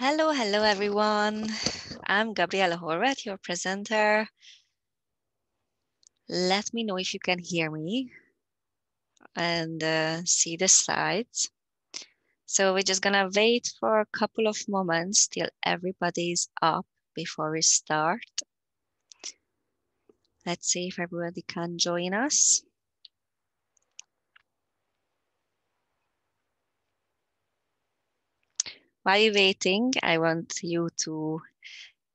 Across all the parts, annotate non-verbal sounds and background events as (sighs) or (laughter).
Hello, hello everyone. I'm Gabriella Horvat, your presenter. Let me know if you can hear me and uh, see the slides. So we're just gonna wait for a couple of moments till everybody's up before we start. Let's see if everybody can join us. While you're waiting, I want you to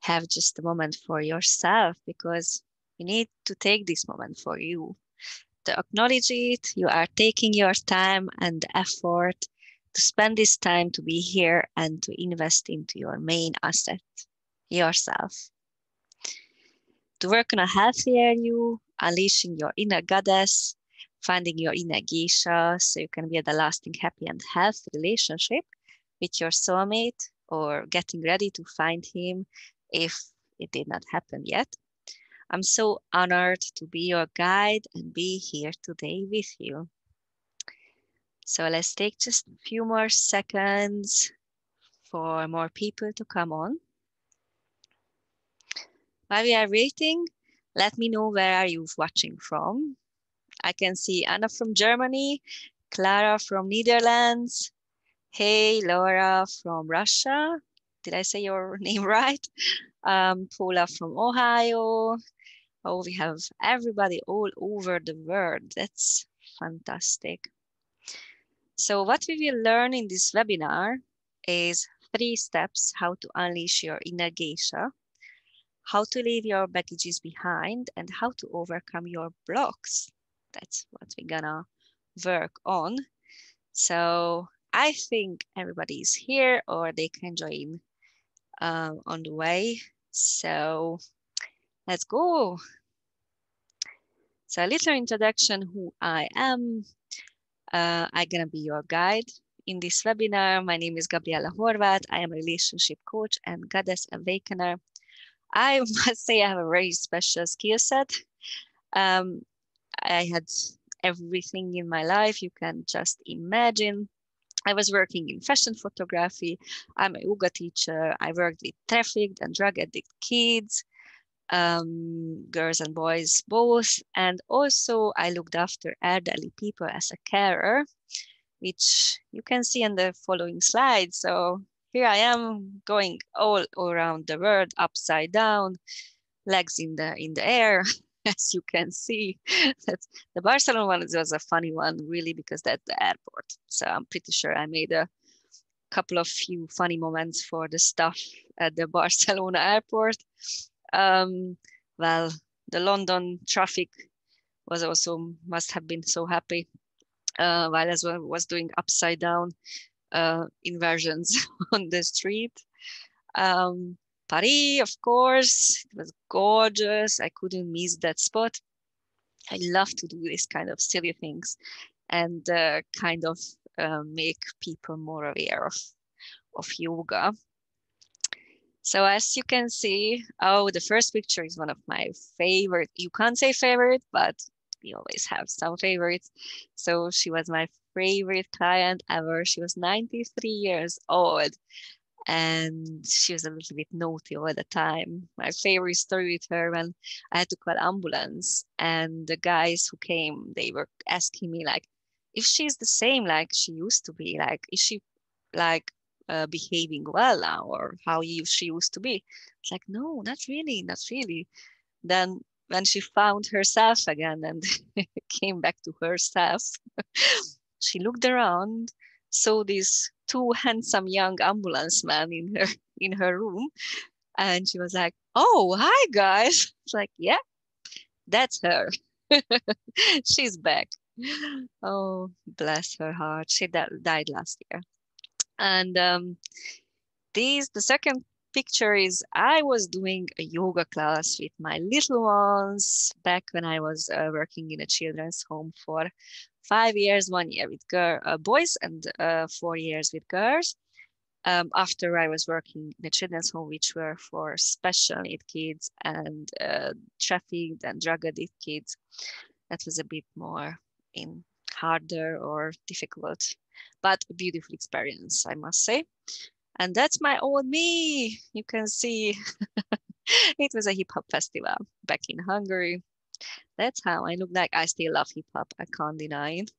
have just a moment for yourself because you need to take this moment for you. To acknowledge it, you are taking your time and effort to spend this time to be here and to invest into your main asset, yourself. To work on a healthier you, unleashing your inner goddess, finding your inner geisha so you can build a lasting, happy, and healthy relationship with your soulmate or getting ready to find him if it did not happen yet. I'm so honored to be your guide and be here today with you. So let's take just a few more seconds for more people to come on. While we are waiting, let me know where are you watching from. I can see Anna from Germany, Clara from Netherlands, Hey, Laura from Russia. Did I say your (laughs) name right? Um, Paula from Ohio. Oh, we have everybody all over the world. That's fantastic. So what we will learn in this webinar is three steps how to unleash your inner geisha, how to leave your baggages behind, and how to overcome your blocks. That's what we're gonna work on. So I think everybody is here or they can join um, on the way. So let's go. So a little introduction who I am. Uh, I'm gonna be your guide in this webinar. My name is Gabriella Horvat. I am a relationship coach and goddess awakener. I (laughs) must say I have a very special skill set. Um, I had everything in my life you can just imagine. I was working in fashion photography. I'm a yoga teacher. I worked with trafficked and drug addict kids, um, girls and boys both. And also I looked after elderly people as a carer, which you can see in the following slide. So here I am going all around the world, upside down, legs in the in the air, (laughs) (laughs) as you can see, (laughs) that the Barcelona one was a funny one, really, because that's the airport. So I'm pretty sure I made a couple of few funny moments for the stuff (laughs) at the Barcelona airport. Um, well, the London traffic was also must have been so happy uh, while as well was doing upside down uh, inversions on the street. Um, Paris, of course. It was gorgeous. I couldn't miss that spot. I love to do this kind of silly things and uh, kind of uh, make people more aware of, of yoga. So as you can see, oh, the first picture is one of my favorite. You can't say favorite, but we always have some favorites. So she was my favorite client ever. She was 93 years old and she was a little bit naughty all the time. My favorite story with her when I had to call ambulance and the guys who came, they were asking me like, if she's the same like she used to be, like is she like uh, behaving well now or how she used to be? It's like, no, not really, not really. Then when she found herself again and (laughs) came back to herself, (laughs) she looked around, saw these two handsome young ambulance men in her (laughs) in her room and she was like oh hi guys. (laughs) It's like yeah that's her. (laughs) She's back. Oh bless her heart. She died last year. And um these the second picture is I was doing a yoga class with my little ones back when I was uh, working in a children's home for five years, one year with girl, uh, boys and uh, four years with girls. Um, after I was working in a children's home, which were for special need kids and uh, trafficked and drug addicted kids, that was a bit more in harder or difficult, but a beautiful experience, I must say. And that's my old me. You can see (laughs) it was a hip hop festival back in Hungary. That's how I look like. I still love hip hop. I can't deny it.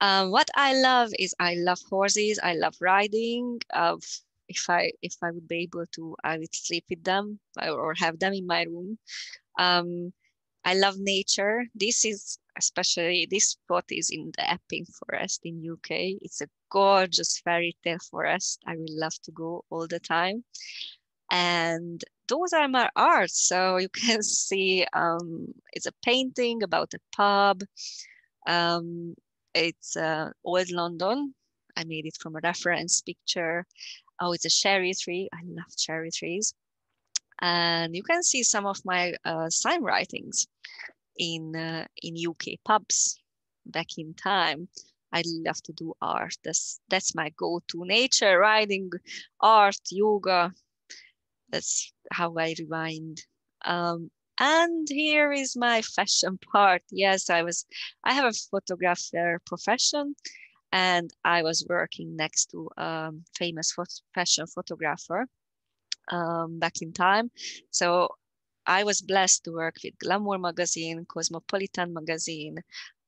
Um, what I love is I love horses. I love riding. Uh, if I if I would be able to, I would sleep with them or have them in my room. Um, I love nature. This is especially this spot is in the Epping Forest in UK. It's a gorgeous fairy tale forest. I would love to go all the time. And those are my art. So you can (laughs) see um, it's a painting about a pub. Um, it's uh, old London. I made it from a reference picture. Oh, it's a cherry tree. I love cherry trees. And you can see some of my uh, sign writings in, uh, in UK pubs back in time. I love to do art. That's, that's my go-to nature, riding, art, yoga. That's how I rewind. Um, and here is my (laughs) fashion part. Yes, I was, I have a photographer profession and I was working next to a famous fashion photographer um, back in time. So I was blessed to work with Glamour magazine, Cosmopolitan magazine.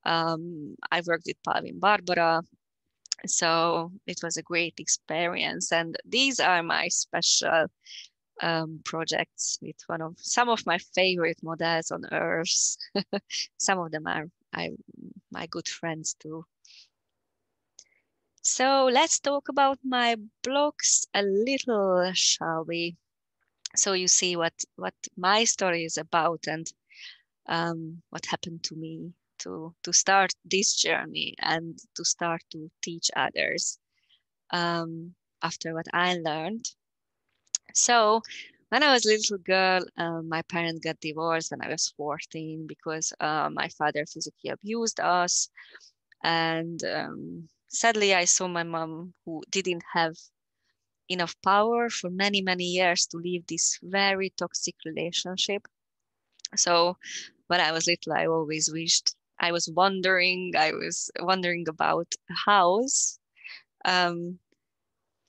Um, I worked with Palvin Barbara. So it was a great experience. And these are my special um, projects with one of some of my favorite models on earth. (laughs) some of them are I, my good friends too. So let's talk about my blogs a little, shall we? So you see what what my story is about and um, what happened to me to to start this journey and to start to teach others um, after what I learned so when I was a little girl, uh, my parents got divorced when I was 14 because uh, my father physically abused us. And um, sadly, I saw my mom who didn't have enough power for many, many years to leave this very toxic relationship. So when I was little, I always wished I was wondering, I was wondering about a house. Um,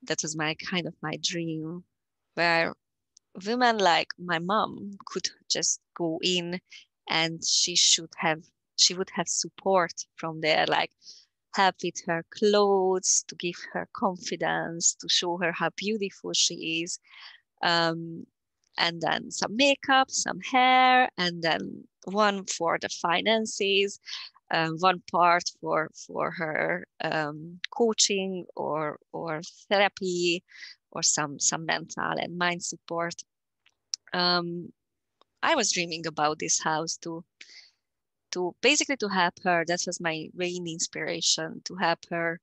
that was my kind of my dream where women like my mom could just go in and she should have she would have support from there like help with her clothes to give her confidence to show her how beautiful she is. Um, and then some makeup some hair and then one for the finances uh, one part for for her um, coaching or or therapy or some some mental and mind support. Um, I was dreaming about this house to to basically to help her. That was my main inspiration to help her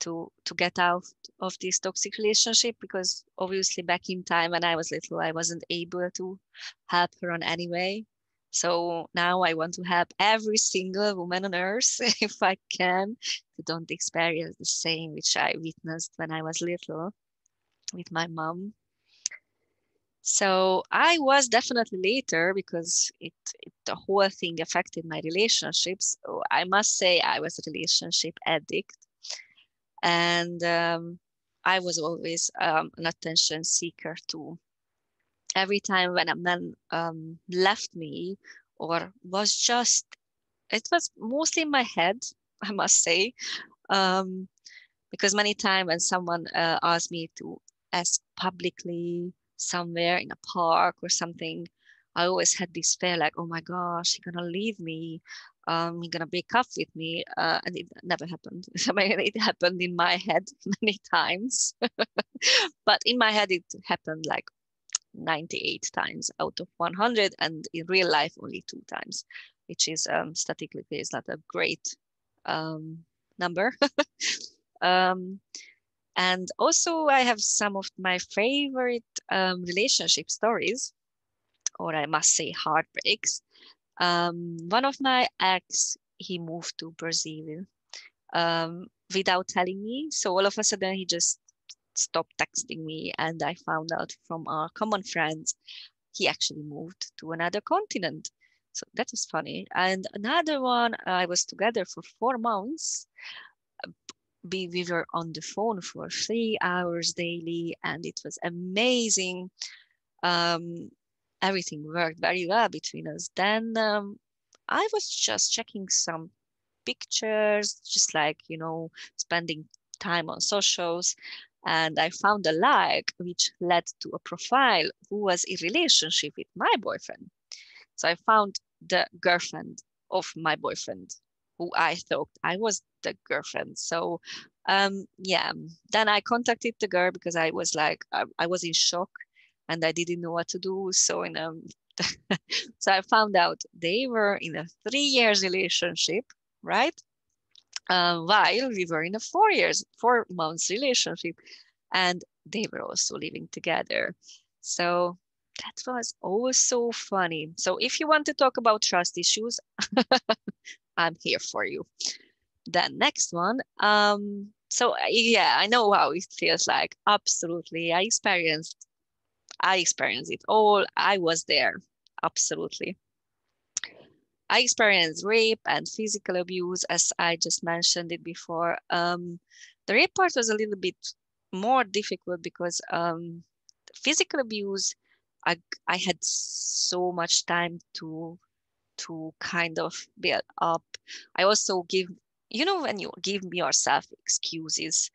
to to get out of this toxic relationship because obviously back in time when I was little, I wasn't able to help her on any way. So now I want to help every single woman on earth, (laughs) if I can, to don't experience the same which I witnessed when I was little with my mom. So I was definitely later because it, it, the whole thing affected my relationships. I must say I was a relationship addict, and um, I was always um, an attention seeker too. Every time when a man um, left me or was just, it was mostly in my head, (laughs) I must say, um, because many times when someone uh, asked me to ask publicly somewhere in a park or something, I always had this fear like, oh my gosh, he's gonna leave me. Um, he's gonna break up with me. Uh, and it never happened. (laughs) I mean, it happened in my head (laughs) many times. (laughs) but in my head, it happened like 98 times out of 100. And in real life, only two times, which is um, statistically is not a great um, number. um, and also, I have some of my favorite um, relationship stories, or I must say, heartbreaks. Um, one of my ex, he moved to Brazil um, without telling me. So all of a sudden, he just stopped texting me, and I found out from our common friends he actually moved to another continent. So that was funny. And another one, I was together for four months we, we were on the phone for three hours daily and it was amazing. Um, everything worked very well between us. Then um, i was just checking some pictures just like you know spending time on socials and i found a like which led to a profile who was in relationship with my boyfriend. So i found the girlfriend of my boyfriend who I thought I was the girlfriend. So um, yeah, then I contacted the girl because I was like, I, I was in shock and I didn't know what to do. So in um, (laughs) so I found out they were in a three years relationship, right? Uh, while we were in a four years, four months relationship, and they were also living together. So that was also funny. So if you want to talk about trust issues, (laughs) I'm here for you. The next one. Um, so yeah, I know how it feels like. Absolutely. I experienced I experienced it all. I was there. Absolutely. I experienced rape and physical abuse, as I just mentioned it before. Um, the rape part was a little bit more difficult because um, physical abuse, I, I had so much time to to kind of build up. I also give, you know, when you give yourself excuses,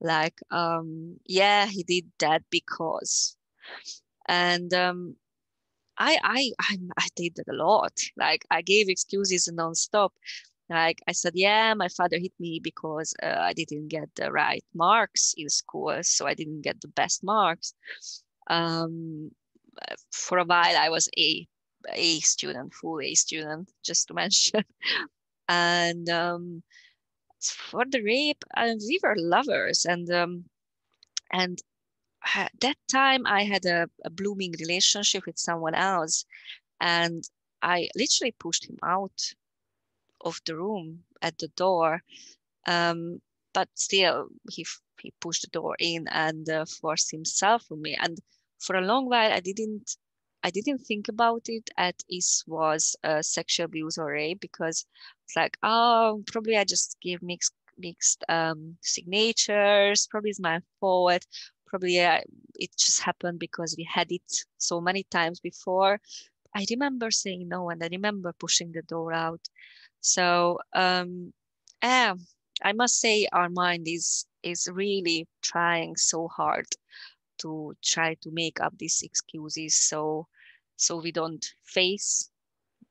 like, um, yeah, he did that because, and um, I, I, I, I did that a lot. Like I gave excuses nonstop. Like I said, yeah, my father hit me because uh, I didn't get the right marks in school, so I didn't get the best marks. Um, for a while, I was a a student, full A student, just to (laughs) mention. and um, for the rape, uh, we were lovers, and um, and at that time I had a, a blooming relationship with someone else, and I literally pushed him out of the room at the door. Um, but still, he he pushed the door in and uh, forced himself on me. And for a long while, I didn't I didn't think about it at it was uh, sexual abuse or rape because it's like, oh, probably I just give mixed mixed um, signatures. Probably it's my fault. Probably uh, it just happened because we had it so many times before. I remember saying no, and I remember pushing the door out. So um, yeah, I must say our mind is is really trying so hard to try to make up these excuses so so we don't face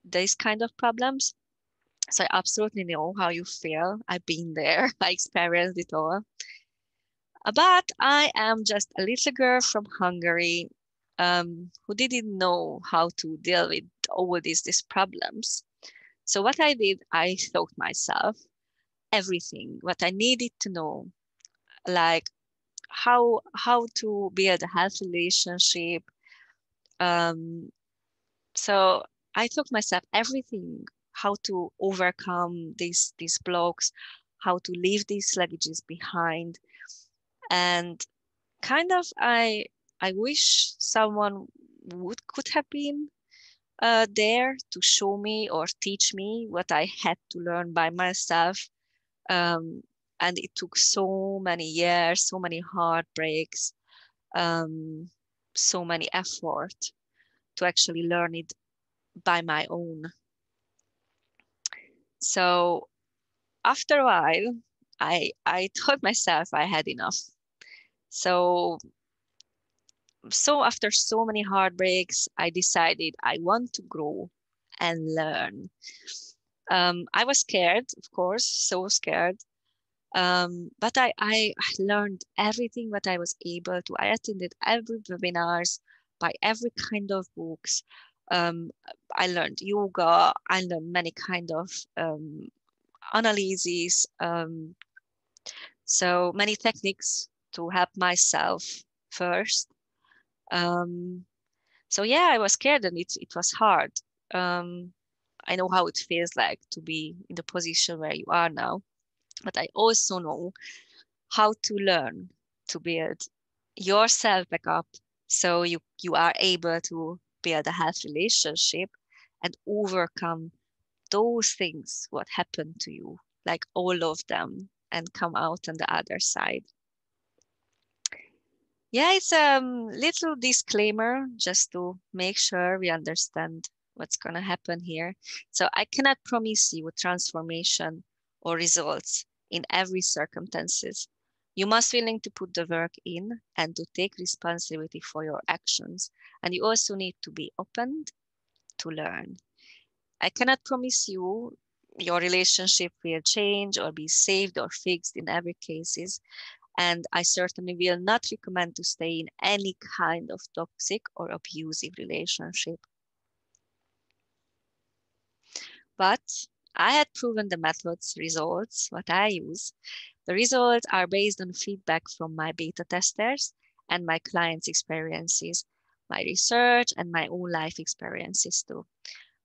these kind of problems. So i absolutely know how you feel. I've been there. (laughs) I experienced it all. But i am just a little girl from hungary um, who didn't know how to deal with all these, these problems. So what i did i taught myself everything. What i needed to know like how how to build a healthy relationship. Um, so I taught myself everything, how to overcome these these blocks, how to leave these luggages behind, and kind of I I wish someone would could have been uh, there to show me or teach me what I had to learn by myself. Um, and it took so many years so many heartbreaks um, so many effort to actually learn it by my own. So after a while i i told myself i had enough. So so after so many heartbreaks i decided i want to grow and learn. Um, i was scared of course so scared um, but I, I learned everything that I was able to. I attended every webinars by every kind of books. Um, I learned yoga. I learned many kind of um, analyses. Um, so many techniques to help myself first. Um, so yeah, I was scared and it, it was hard. Um, I know how it feels like to be in the position where you are now but I also know how to learn to build yourself back up so you, you are able to build a healthy relationship and overcome those things what happened to you like all of them and come out on the other side. Yeah, it's a um, little disclaimer just to make sure we understand what's going to happen here. So I cannot promise you transformation or results in every circumstances. You must be willing to put the work in and to take responsibility for your actions. And you also need to be open to learn. I cannot promise you your relationship will change or be saved or fixed in every cases. And I certainly will not recommend to stay in any kind of toxic or abusive relationship. But I had proven the method's results, what I use. The results are based on feedback from my beta testers and my clients' experiences, my research and my own life experiences too.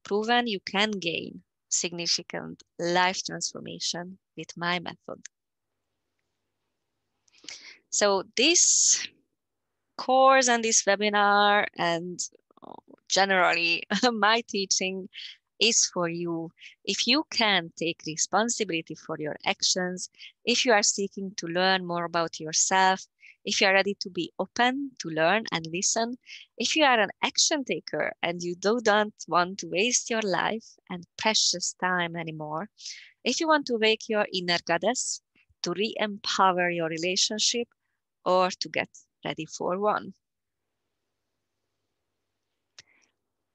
Proven you can gain significant life transformation with my method. So this course and this webinar and generally (laughs) my teaching is for you. If you can take responsibility for your actions, if you are seeking to learn more about yourself, if you are ready to be open to learn and listen, if you are an action taker and you do not want to waste your life and precious time anymore, if you want to wake your inner goddess, to re-empower your relationship, or to get ready for one.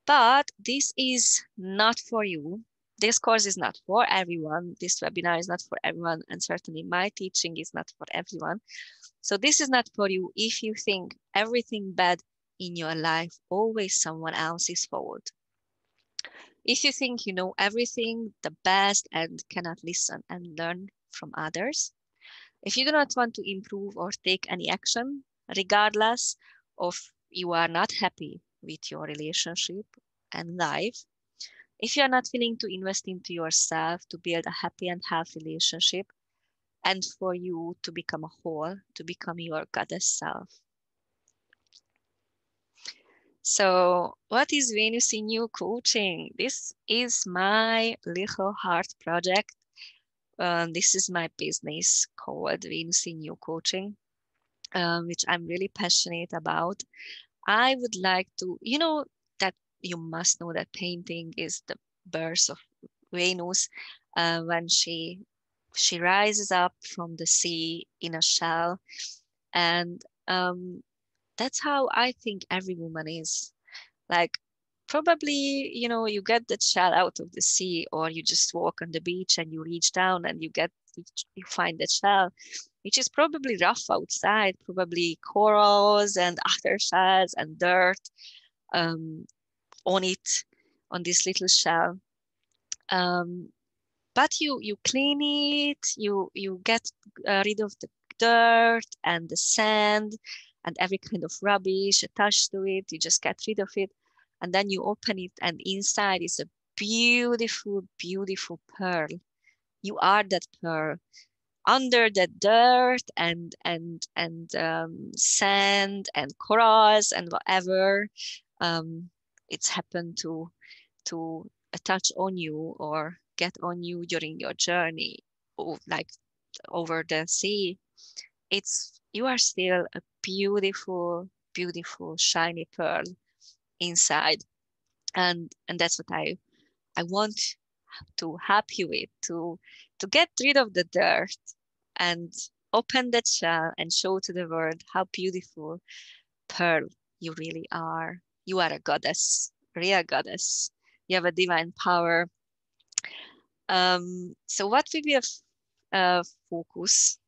But this is not for you. This course is not for everyone. This webinar is not for everyone. And certainly my teaching is not for everyone. So this is not for you if you think everything bad in your life always someone else's fault. If you think you know everything the best and cannot listen and learn from others, if you do not want to improve or take any action, regardless of you are not happy with your relationship and life, if you are not willing to invest into yourself to build a happy and healthy relationship, and for you to become a whole, to become your goddess self. So, what is Venus in You coaching? This is my little heart project um, this is my business called Venus in You Coaching, um, which I'm really passionate about. I would like to, you know, you must know that painting is the birth of Venus uh, when she she rises up from the sea in a shell, and um, that's how I think every woman is. Like probably you know you get that shell out of the sea or you just walk on the beach and you reach down and you get you find that shell which is probably rough outside probably corals and (laughs) other shells and dirt um, on it on this little shell. Um, but you you clean it you you get uh, rid of the dirt and the sand and every kind of rubbish attached to it. You just get rid of it and then you open it and inside is a beautiful beautiful pearl. You are that pearl. Under the dirt and and and um, sand and corals and whatever um, it's happened to to attach on you or get on you during your journey like over the sea it's you are still a beautiful beautiful shiny pearl inside. And and that's what i i want to help you with to to get rid of the dirt and open that shell and show to the world how beautiful pearl you really are you are a goddess real goddess you have a divine power um, so what will be a uh, focus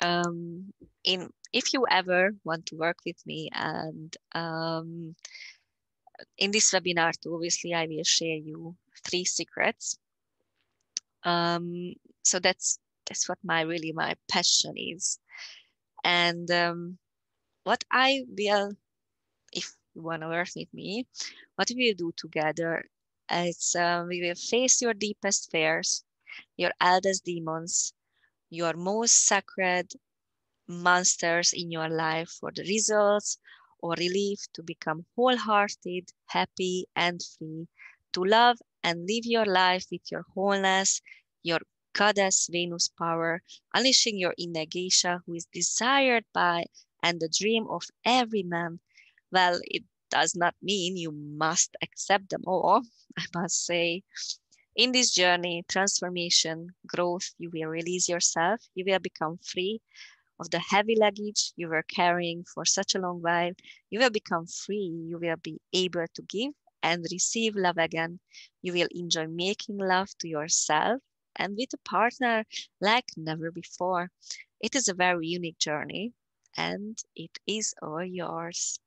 um, in if you ever want to work with me and um, in this webinar too, obviously I will share you three secrets. Um, so that's that's what my really my passion is. And um, what I will, want to work with me, what we will do together is um, we will face your deepest fears, your eldest demons, your most sacred monsters in your life for the results or relief to become wholehearted, happy, and free, to love and live your life with your wholeness, your goddess Venus power, unleashing your inner geisha who is desired by and the dream of every man. Well, it does not mean you must accept them all, (laughs) I must say. In this journey, transformation, growth, you will release yourself, you will become free of the heavy luggage you were carrying for such a long while. You will become free, you will be able to give and receive love again. You will enjoy making love to yourself and with a partner like never before. It is a very unique journey and it is all yours.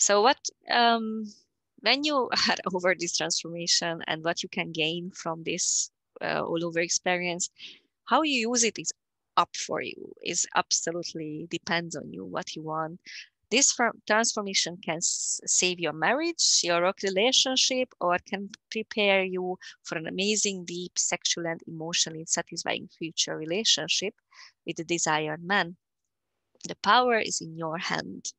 So what um, when you (laughs) are over this transformation and what you can gain from this uh, all over experience, how you use it is up for you, is absolutely depends on you, what you want. This transformation can save your marriage, your work relationship, or can prepare you for an amazing, deep, sexual, and emotionally satisfying future relationship with the desired man. The power is in your hand.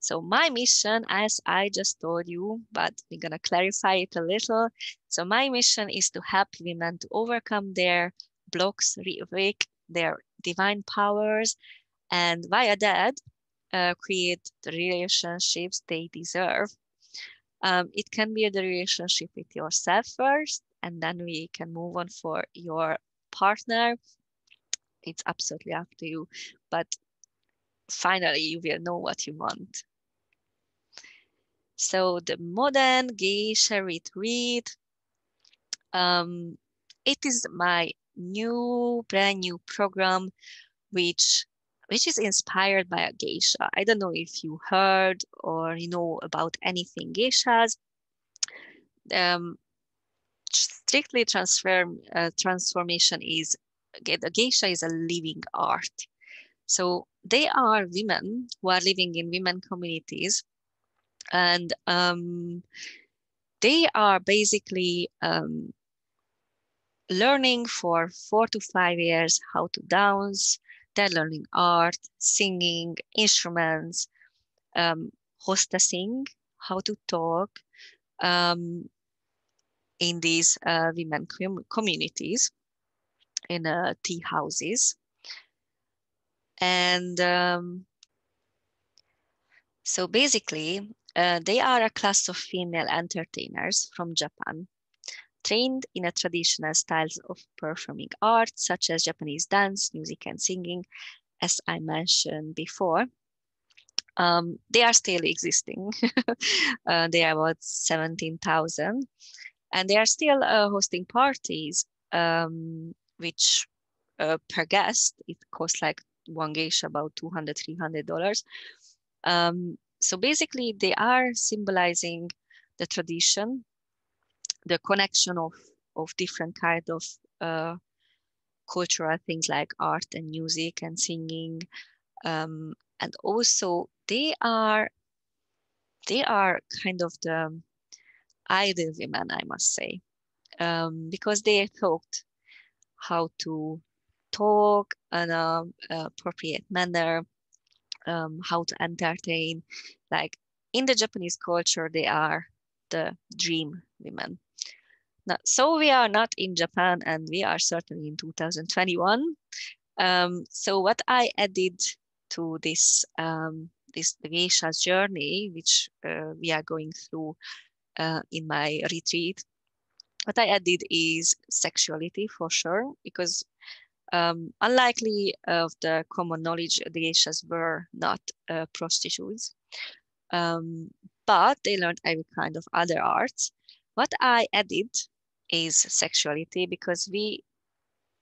So my mission, as I just told you, but we're gonna clarify it a little. So my mission is to help women to overcome their blocks, reawake their divine powers, and via that, uh, create the relationships they deserve. Um, it can be the relationship with yourself first, and then we can move on for your partner. It's absolutely up to you, but finally you will know what you want. So the modern geisha retreat, um, it is my new, brand new program, which which is inspired by a geisha. I don't know if you heard or you know about anything geishas. Um, strictly transform uh, transformation is the geisha is a living art. So they are women who are living in women communities and um, they are basically um, learning for four to five years how to dance. They're learning art, singing, instruments, um, hostessing, how to talk um, in these uh, women com communities in uh, tea houses. And um, so basically, uh, they are a class of female entertainers from Japan, trained in a traditional styles of performing arts such as Japanese dance, music, and singing, as I mentioned before. Um, they are still existing. (laughs) uh, they are about 17,000. And they are still uh, hosting parties, um, which uh, per guest, it costs like one geisha about 200 300 dollars um, so basically they are symbolizing the tradition the connection of of different kind of uh, cultural things like art and music and singing um, and also they are they are kind of the ideal women i must say um, because they thought how to talk in an appropriate manner, um, how to entertain. Like in the Japanese culture, they are the dream women. Now, so we are not in Japan and we are certainly in 2021. Um, so what I added to this um, this geisha's journey, which uh, we are going through uh, in my retreat, what I added is sexuality for sure, because um, unlikely of the common knowledge, the geishas were not uh, prostitutes, um, but they learned every kind of other arts. What I added is sexuality because we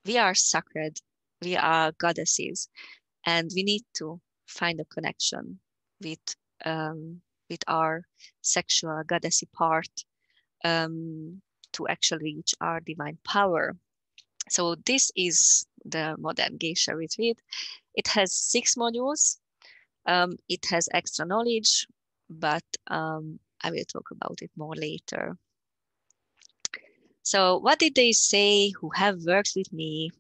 we are sacred, we are goddesses, and we need to find a connection with um, with our sexual goddessy part um, to actually reach our divine power. So this is the modern geisha retreat. It has six modules. Um, it has extra knowledge, but um, I will talk about it more later. So what did they say who have worked with me?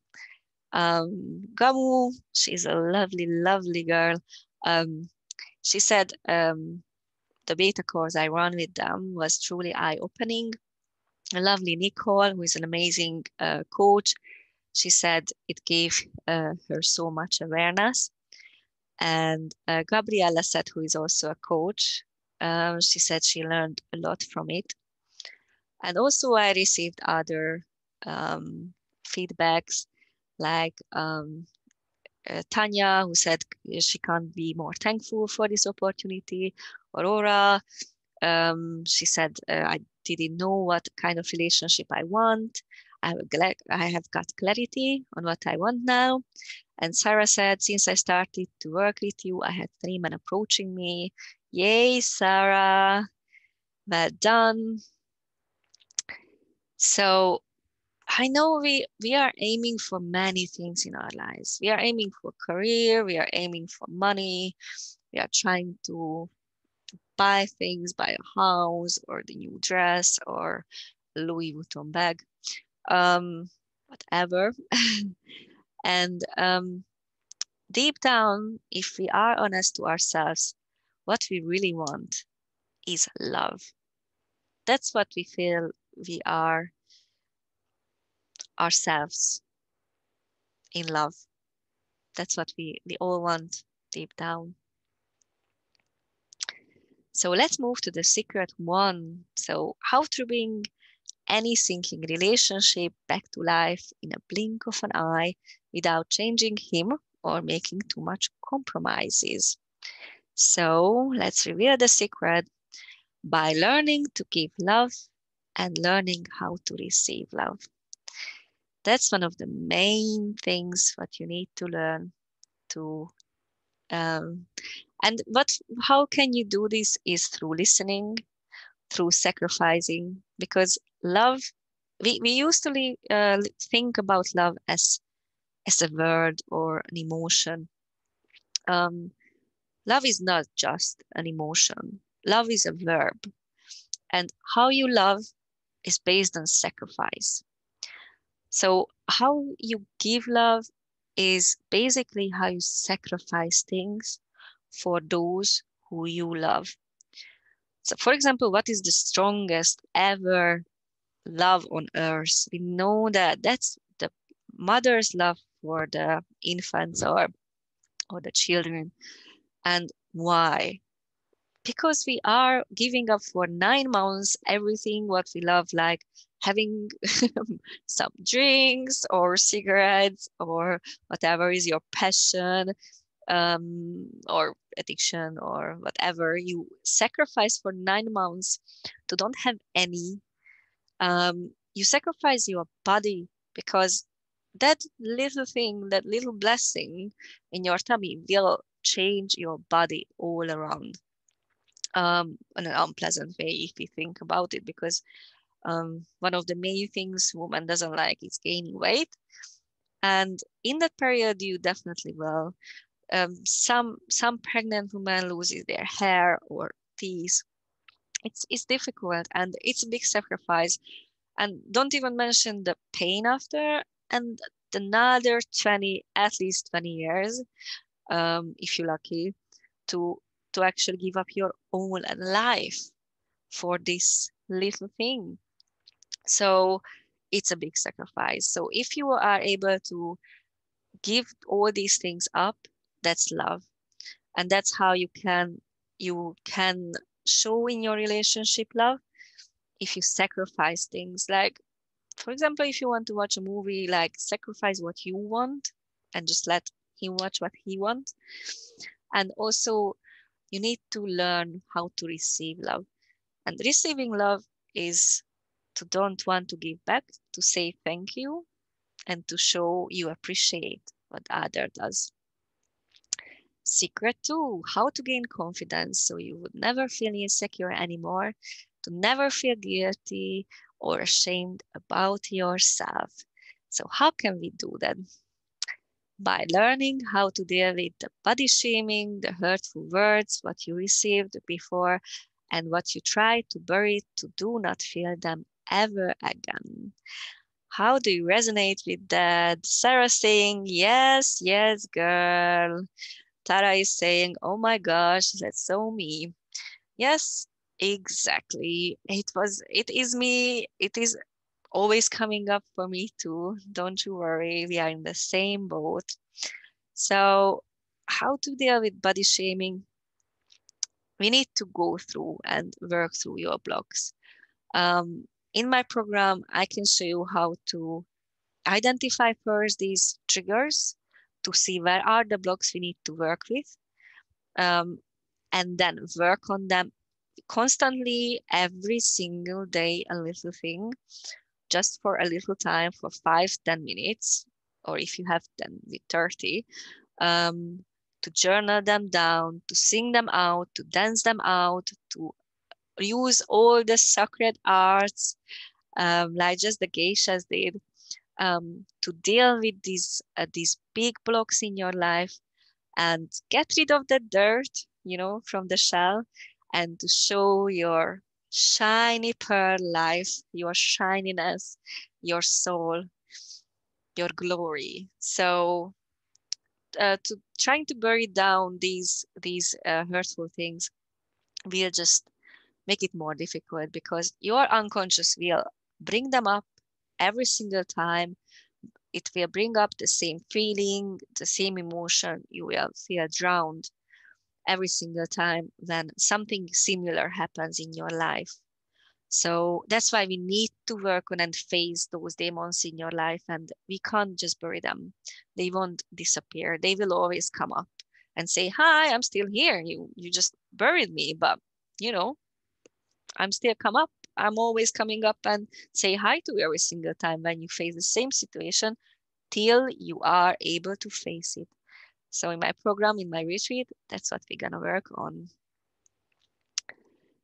Um, Gamu, she's a lovely, lovely girl. Um, she said um, the beta course I run with them was truly eye-opening. a lovely Nicole, who is an amazing uh, coach. She said it gave uh, her so much awareness. And uh, Gabriella said, who is also a coach, um, she said she learned a lot from it. And also, I received other um, feedbacks like um, uh, Tanya, who said she can't be more thankful for this opportunity. Aurora, um, she said, uh, I didn't know what kind of relationship I want. I have, I have got clarity on what I want now. And Sarah said, since I started to work with you, I had three men approaching me. Yay, Sarah. Well done. So I know we we are aiming for many things in our lives. We are aiming for career, we are aiming for money, we are trying to buy things, buy a house or the new dress or Louis Vuitton bag, um, whatever. (laughs) and um, deep down, if we are honest to ourselves, what we really want is love. That's what we feel we are ourselves in love. That's what we, we all want deep down. So let's move to the secret one. So how to bring any sinking relationship back to life in a blink of an eye without changing him or making too much compromises. So let's reveal the secret by learning to give love and learning how to receive love. That's one of the main things what you need to learn to um, and what how can you do this is through listening through sacrificing because love we, we used to uh, think about love as as a word or an emotion. Um, love is not just an emotion. Love is a verb. And how you love is based on sacrifice. So how you give love is basically how you sacrifice things for those who you love. So, for example, what is the strongest ever love on earth? We know that that's the mother's love for the infants or, or the children. And why? Because we are giving up for nine months everything what we love, like having (laughs) some drinks or cigarettes or whatever is your passion um, or addiction or whatever you sacrifice for nine months to don't have any um, you sacrifice your body because that little thing that little blessing in your tummy will change your body all around. Um, in an unpleasant way if you think about it because um, one of the main things woman doesn't like is gaining weight. And in that period you definitely will. Um, some some pregnant women loses their hair or teeth it's it's difficult and it's a big sacrifice. And don't even mention the pain after and another 20 at least 20 years um, if you're lucky to to actually give up your own life for this little thing. So it's a big sacrifice. So if you are able to give all these things up that's love. And that's how you can you can show in your relationship love if you sacrifice things. Like for example if you want to watch a movie like sacrifice what you want and just let him watch what he wants. And also you need to learn how to receive love. And receiving love is to don't want to give back to say thank you and to show you appreciate what other does Secret two, how to gain confidence so you would never feel insecure anymore, to never feel guilty or ashamed about yourself. So how can we do that? By learning how to deal with the body shaming, the hurtful words, what you received before, and what you try to bury to do not feel them ever again. How do you resonate with that? Sarah saying, yes, yes, girl. Tara is saying, oh my gosh, that's so me. Yes, Exactly. It was, it is me, it is always coming up for me too. Don't you worry, we are in the same boat. So, how to deal with body shaming? We need to go through and work through your blocks. Um, in my program, I can show you how to identify first these triggers to see where are the blocks we need to work with um, and then work on them constantly every single day a little thing just for a little time for five ten minutes or if you have 10 with 30 um, to journal them down to sing them out to dance them out to use all the sacred arts um, like just the geishas did um, to deal with these uh, these big blocks in your life and get rid of the dirt you know from the shell and to show your shiny pearl life, your shininess, your soul, your glory. So uh, to trying to bury down these these uh, hurtful things will just make it more difficult because your unconscious will bring them up every single time. It will bring up the same feeling, the same emotion. You will feel drowned every single time when something similar happens in your life. So that's why we need to work on and face those demons in your life, and we can't just bury them. They won't disappear. They will always come up and say, "Hi, I'm still here. You you just buried me, but you know, I'm still come up. I'm always coming up and say hi to you every single time when you face the same situation till you are able to face it. So in my program, in my retreat, that's what we're gonna work on.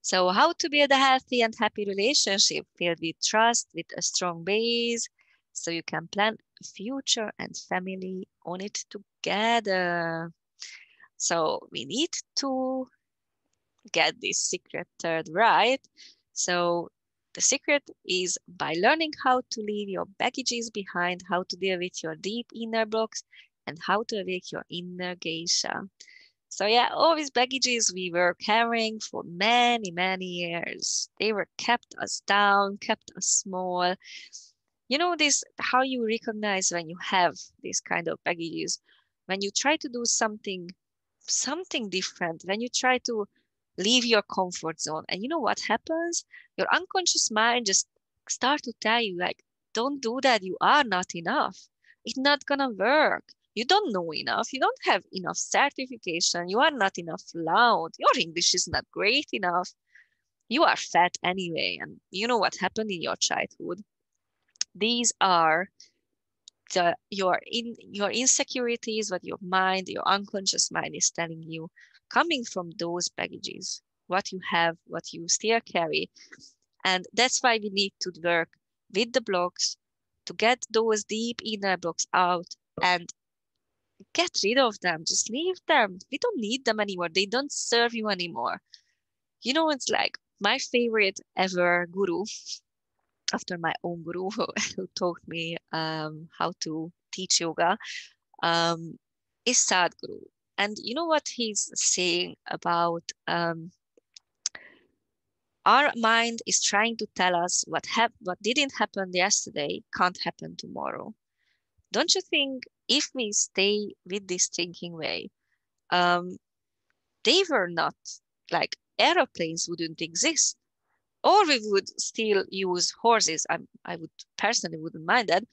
So how to build a healthy and happy relationship filled with trust, with a strong base, so you can plan future and family on it together. So we need to get this secret third right. So the secret is by learning how to leave your baggages behind, how to deal with your deep inner blocks, and how to awake your inner geisha. So yeah, all these baggages we were carrying for many, many years. They were kept us down, kept us small. You know this how you recognize when you have these kind of baggages, when you try to do something, something different, when you try to leave your comfort zone. And you know what happens? Your unconscious mind just start to tell you like, don't do that. You are not enough. It's not gonna work you don't know enough you don't have enough certification you are not enough loud your english is not great enough you are fat anyway and you know what happened in your childhood these are the your in your insecurities what your mind your unconscious mind is telling you coming from those baggages what you have what you still carry and that's why we need to work with the blocks to get those deep inner blocks out and get rid of them. Just leave them. We don't need them anymore. They don't serve you anymore. You know, it's like my favorite ever guru, after my own guru who, (laughs) who taught me um, how to teach yoga, um, is Sadhguru. And you know what he's saying about um, our mind is trying to tell us what hap- what didn't happen yesterday can't happen tomorrow. Don't you think if we stay with this thinking way, um, they were not like aeroplanes wouldn't exist, or we would still use horses. I, I would personally wouldn't mind that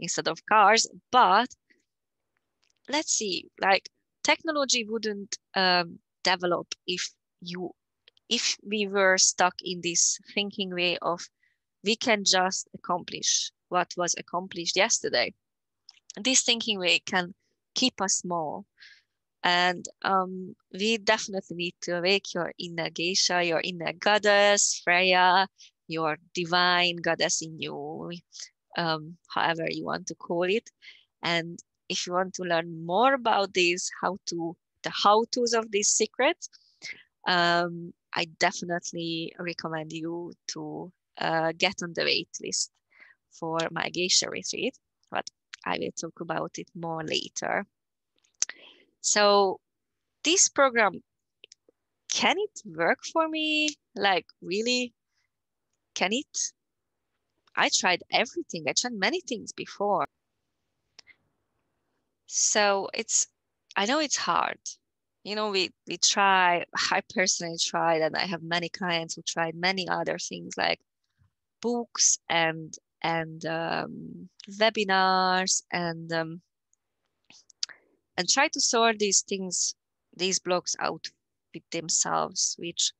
instead of cars, but let's see, like technology wouldn't um, develop if you if we were stuck in this thinking way of we can just accomplish what was accomplished yesterday this thinking way can keep us small. And um, we definitely need to awake your inner geisha, your inner goddess, Freya, your divine goddess in you, um, however you want to call it. And if you want to learn more about this, how to the how-tos of this secret, um, I definitely recommend you to uh, get on the wait list for my geisha retreat. But I will talk about it more later. So this program can it work for me? Like, really? Can it? I tried everything. I tried many things before. So it's, I know it's hard. You know, we, we try, (laughs) I personally tried, and I have many clients who tried many other things like books and and um, webinars and um, and try to sort these things, these blocks out with themselves, which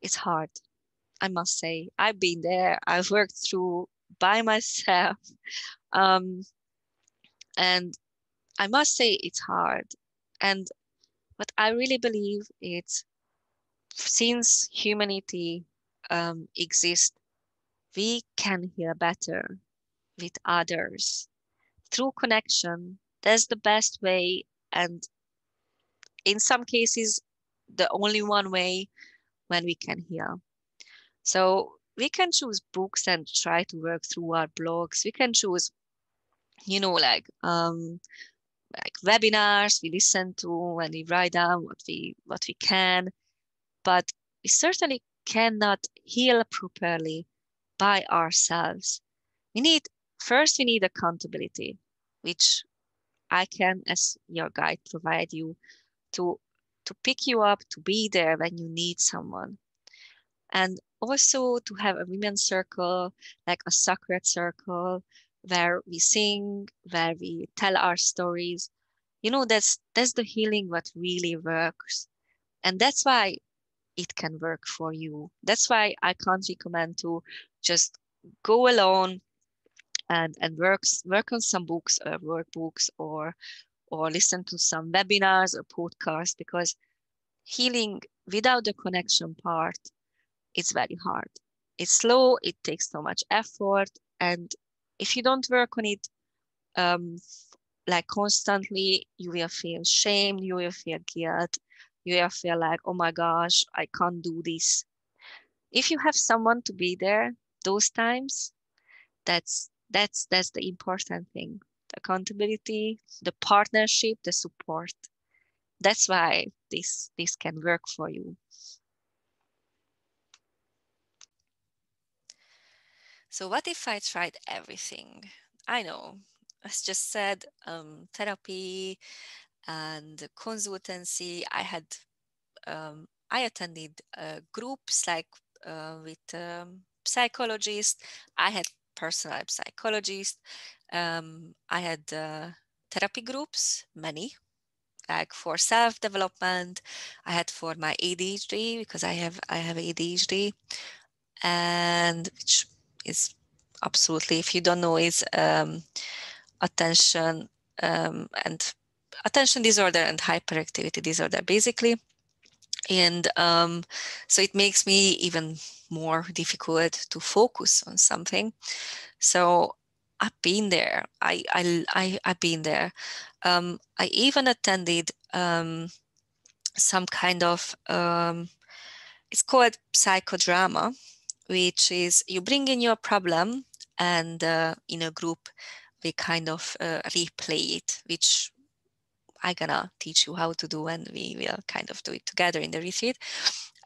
it's hard. I must say, I've been there. I've worked through by (laughs) myself, um, and I must say it's hard. And but I really believe it's since humanity um, exists, we can hear better with others through connection. That's the best way, and in some cases, the only one way when we can heal. So we can choose books and try to work through our blogs. We can choose, you know, like um, like webinars we listen to and we write down what we what we can, but we certainly cannot heal properly by ourselves. We need first we need accountability, which I can, as your guide, provide you to to pick you up, to be there when you need someone. And also to have a women's circle, like a sacred circle, where we sing, where we tell our stories. You know, that's that's the healing what really works. And that's why it can work for you. That's why I can't recommend to just go alone and, and work, work on some books or workbooks or or listen to some webinars or podcasts because healing without the connection part is very hard. It's slow, it takes so much effort. And if you don't work on it um, like constantly, you will feel shame, you will feel guilt, you will feel like, oh my gosh, I can't do this. If you have someone to be there those times, that's that's that's the important thing accountability, the partnership, the support. That's why this, this can work for you. So what if I tried everything? I know, as just said, um, therapy and consultancy. I had, um, I attended uh, groups like uh, with um, psychologists. I had personal psychologists. Um, I had uh, therapy groups, many, like for self-development. I had for my ADHD because I have I have ADHD, and which is absolutely, if you don't know, is um, attention um, and attention disorder and hyperactivity disorder, basically. And um, so it makes me even more difficult to focus on something. So I've been there. I I, I I've been there. Um, I even attended um, some kind of um, it's called psychodrama, which is you bring in your problem and uh, in a group we kind of uh, replay it, which I'm gonna teach you how to do, and we will kind of do it together in the retreat.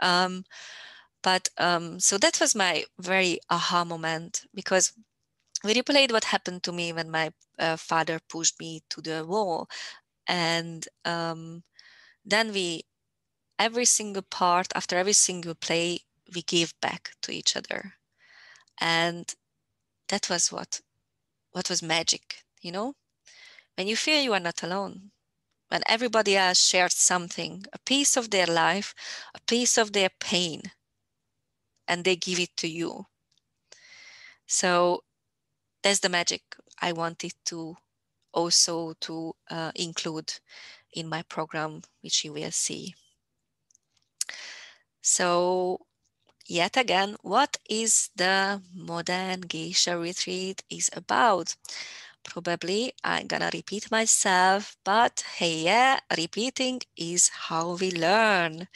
Um, but um, so that was my very aha moment because we replayed what happened to me when my uh, father pushed me to the wall, and um, then we every single part after every single play we gave back to each other, and that was what what was magic, you know, when you feel you are not alone when everybody else shared something, a piece of their life, a piece of their pain, and they give it to you. So that's the magic I wanted to also to uh, include in my program, which you will see. So yet again, what is the modern geisha retreat is about? Probably I'm gonna repeat myself, but hey, yeah, repeating is how we learn.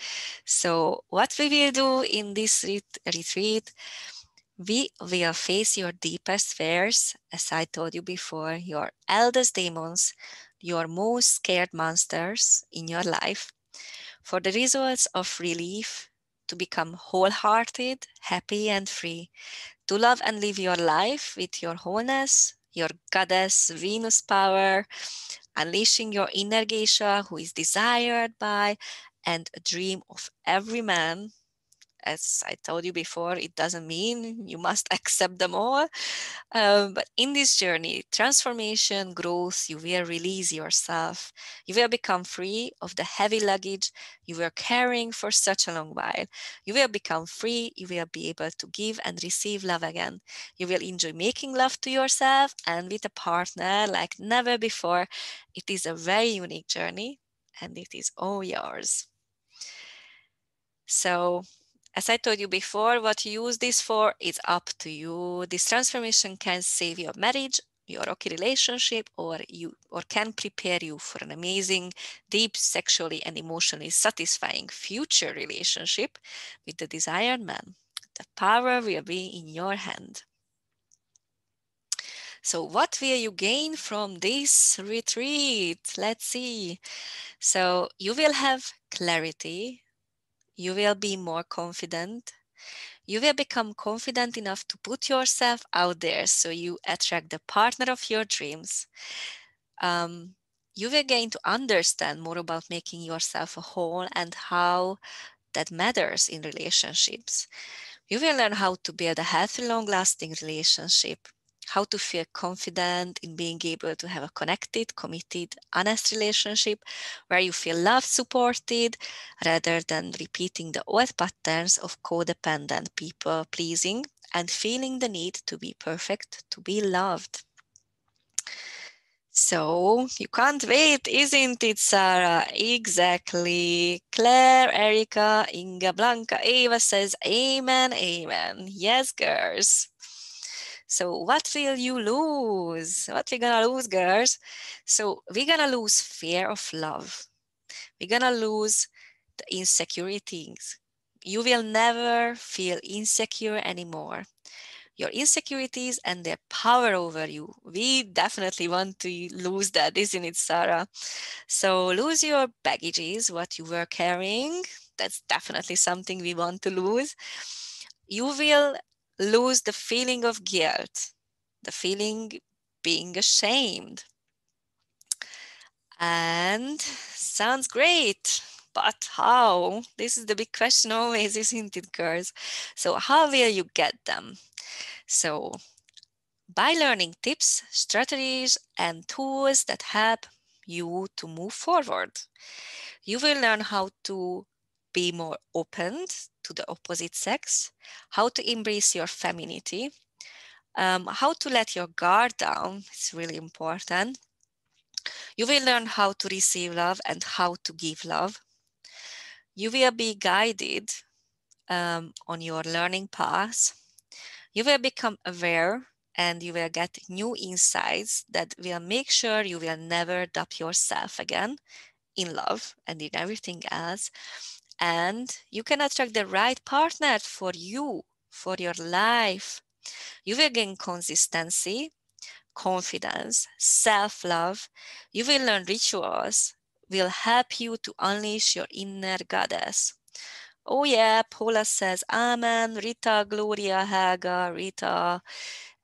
So what we will do in this retreat, we will face your deepest fears, as I told you before, your eldest demons, your most scared monsters in your life. for the results of relief, to become wholehearted, happy, and free, to love and live your life with your wholeness, your goddess Venus power, unleashing your inner geisha who is desired by and a dream of every man as I told you before, it doesn't mean you must (laughs) accept them all. Um, but in this journey, transformation, growth, you will release yourself. You will become free of the heavy luggage you were carrying for such a long while. You will become free. You will be able to give and receive love again. You will enjoy making love to yourself and with a partner like never before. It is a very unique journey and it is all yours. So as I told you before, what you use this for is up to you. This transformation can save your marriage, your rocky relationship, or you or can prepare you for an amazing, deep, sexually and emotionally satisfying future relationship with the desired man. The power will be in your hand. So, what will you gain from this retreat? Let's see. So, you will have clarity you will be more confident. You will become confident enough to put yourself out there so you attract the partner of your dreams. Um, you will gain to understand more about making yourself a whole and how that matters in relationships. You will learn how to build a healthy, long lasting relationship how to feel confident in being able to have a connected, committed, honest relationship where you feel loved, supported, rather than repeating the old patterns of codependent people pleasing and feeling the need to be perfect to be loved. So you can't wait, isn't it, Sarah? Exactly. Claire, Erica, Inga, Blanca, Eva says, Amen, Amen. Yes, girls. So what will you lose? What we gonna lose, girls? So we're gonna lose fear of love. We're gonna lose the insecurities. You will never feel insecure anymore. Your insecurities and their power over you. We definitely want to lose that, isn't it, Sarah? So lose your baggages, what you were carrying. That's definitely something we want to lose. You will lose the feeling of guilt, the feeling being ashamed. And sounds great, but how? This is the big question always, isn't it, girls? So, how will you get them? So, by learning tips, strategies, and tools that help you to move forward. You will learn how to be more open to the opposite sex, how to embrace your femininity, um, how to let your guard down. It's really important. You will learn how to receive love and how to give love. You will be guided um, on your learning path. You will become aware and you will get new insights that will make sure you will never doubt yourself again in love and in everything else and you can attract the right partner for you, for your life. You will gain consistency, confidence, self love. You will learn rituals, will help you to unleash your inner goddess. Oh, yeah, Paula says, Amen, Rita, Gloria, Haga, Rita.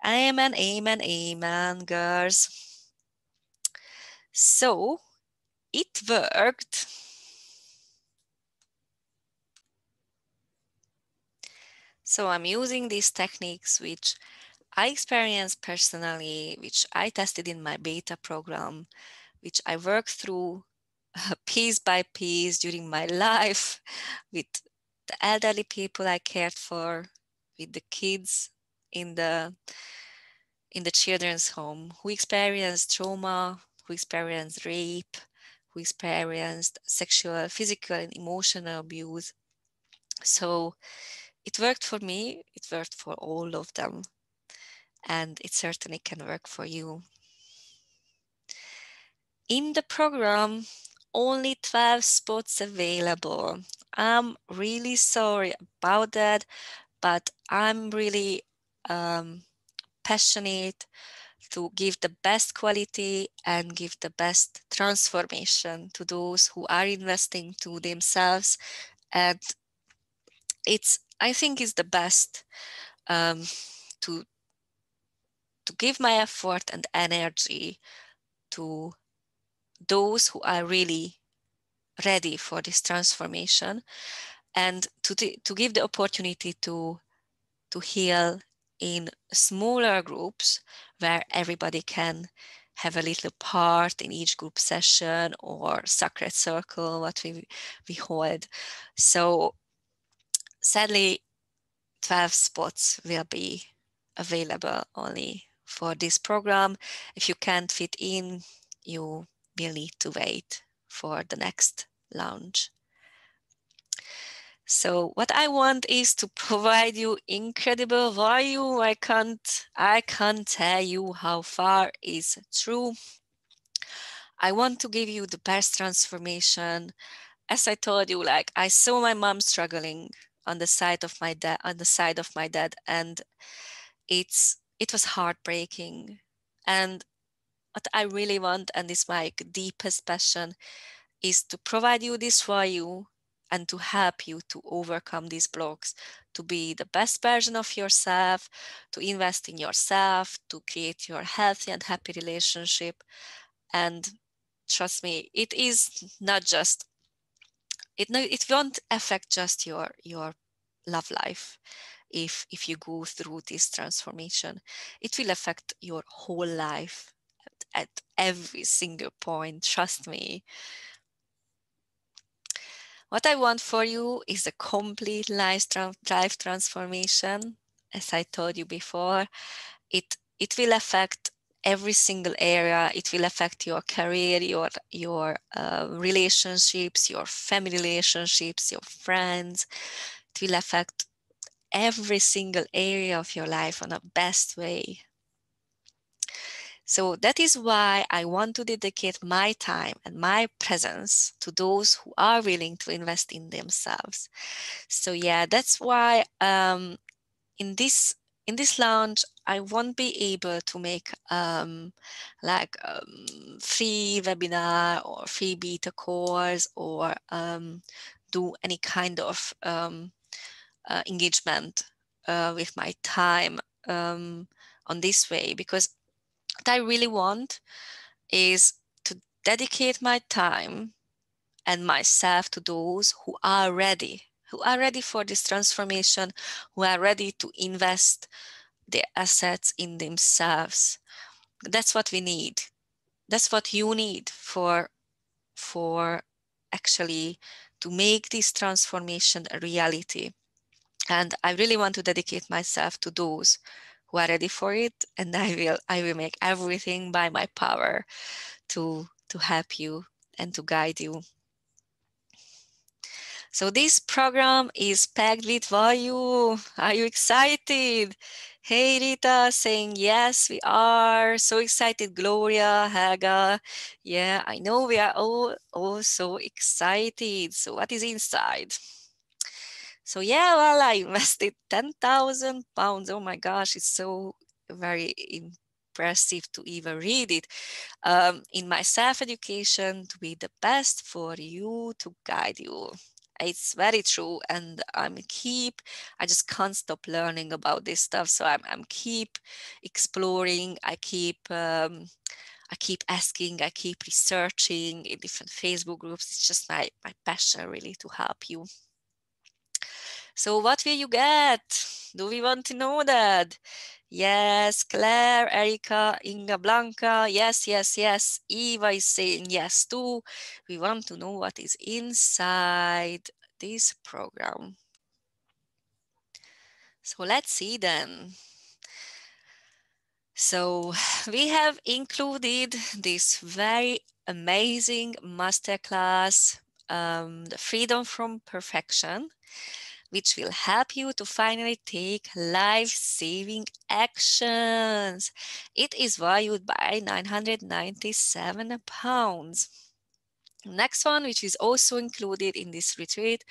Amen, amen, amen, girls. So it worked So I'm using these techniques which I experienced personally, which I tested in my beta program, which I worked through (laughs) piece by piece during my (laughs) life with the elderly people I cared for, with the kids in the in the children's home who experienced trauma, who experienced rape, who experienced sexual, physical, and emotional abuse. So it worked for me, it worked for all of them, and it certainly can work for you. In the program, only 12 spots available. I'm really sorry about that, but I'm really um, passionate to give the best quality and give the best transformation to those who are investing to themselves. And it's, I think, is the best um, to to give my effort and energy to those who are really ready for this transformation and to, to give the opportunity to to heal in smaller groups where everybody can have a little part in each group session or sacred circle what we we hold. So sadly 12 spots will be available only for this program if you can't fit in you will need to wait for the next launch so what I want is to (laughs) provide you incredible value. I can't, I can't tell you how far is true. I want to give you the best transformation. As I told you, like I saw my mom struggling on the side of my dad, on the side of my dad, and it's it was heartbreaking. And what I really want, and is my deepest passion, is to provide you this value and to help you to overcome these blocks, to be the best version of yourself, to invest in yourself, to create your healthy and happy relationship. And trust me, it is not just it no it won't affect just your your love life if if you go through this transformation it will affect your whole life at, at every single point trust me what I want for you is a complete life, tra- life transformation. As I told you before, it it will affect every single area. It will affect your career, your your uh, relationships, your family relationships, your friends. It will affect every single area of your life on a best way. So that is why I want to dedicate my time and my presence to those who are willing to invest in themselves. So yeah, that's why um, in this in this launch, I won't be able to make um, like um, free webinar or free beta course or um, do any kind of um, uh, engagement uh, with my time um, on this way. Because what I really want is to dedicate my time and myself to those who are ready, who are ready for this transformation, who are ready to invest their assets in themselves. That's what we need. That's what you need for, for actually to make this transformation a reality. And I really want to dedicate myself to those who are ready for it and i will i will make everything by my power to to help you and to guide you so this program is packed with value. Are you excited? Hey rita saying yes we are. So excited gloria haga. Yeah i know we are all all so excited. So what is inside? So yeah, well, I invested 10,000 pounds. Oh my gosh, it's so very impressive to even read it. Um, in my self-education to be the best for you to guide you. It's very true, and I'm keep. I just can't stop learning about this stuff. So I'm I'm keep exploring. I keep. Um, I keep asking, I keep researching in different Facebook groups. It's just my, my passion really to help you. So what will you get? Do we want to know that? Yes, Claire, Erica, Inga Blanca. Yes, yes, yes. Eva is saying yes too. We want to know what is inside this program. So let's see then. So (sighs) we have included this very amazing masterclass, um, the freedom from perfection which will help you to finally take life-saving actions. It is valued by 997 pounds. Next one, which is also included in this retreat,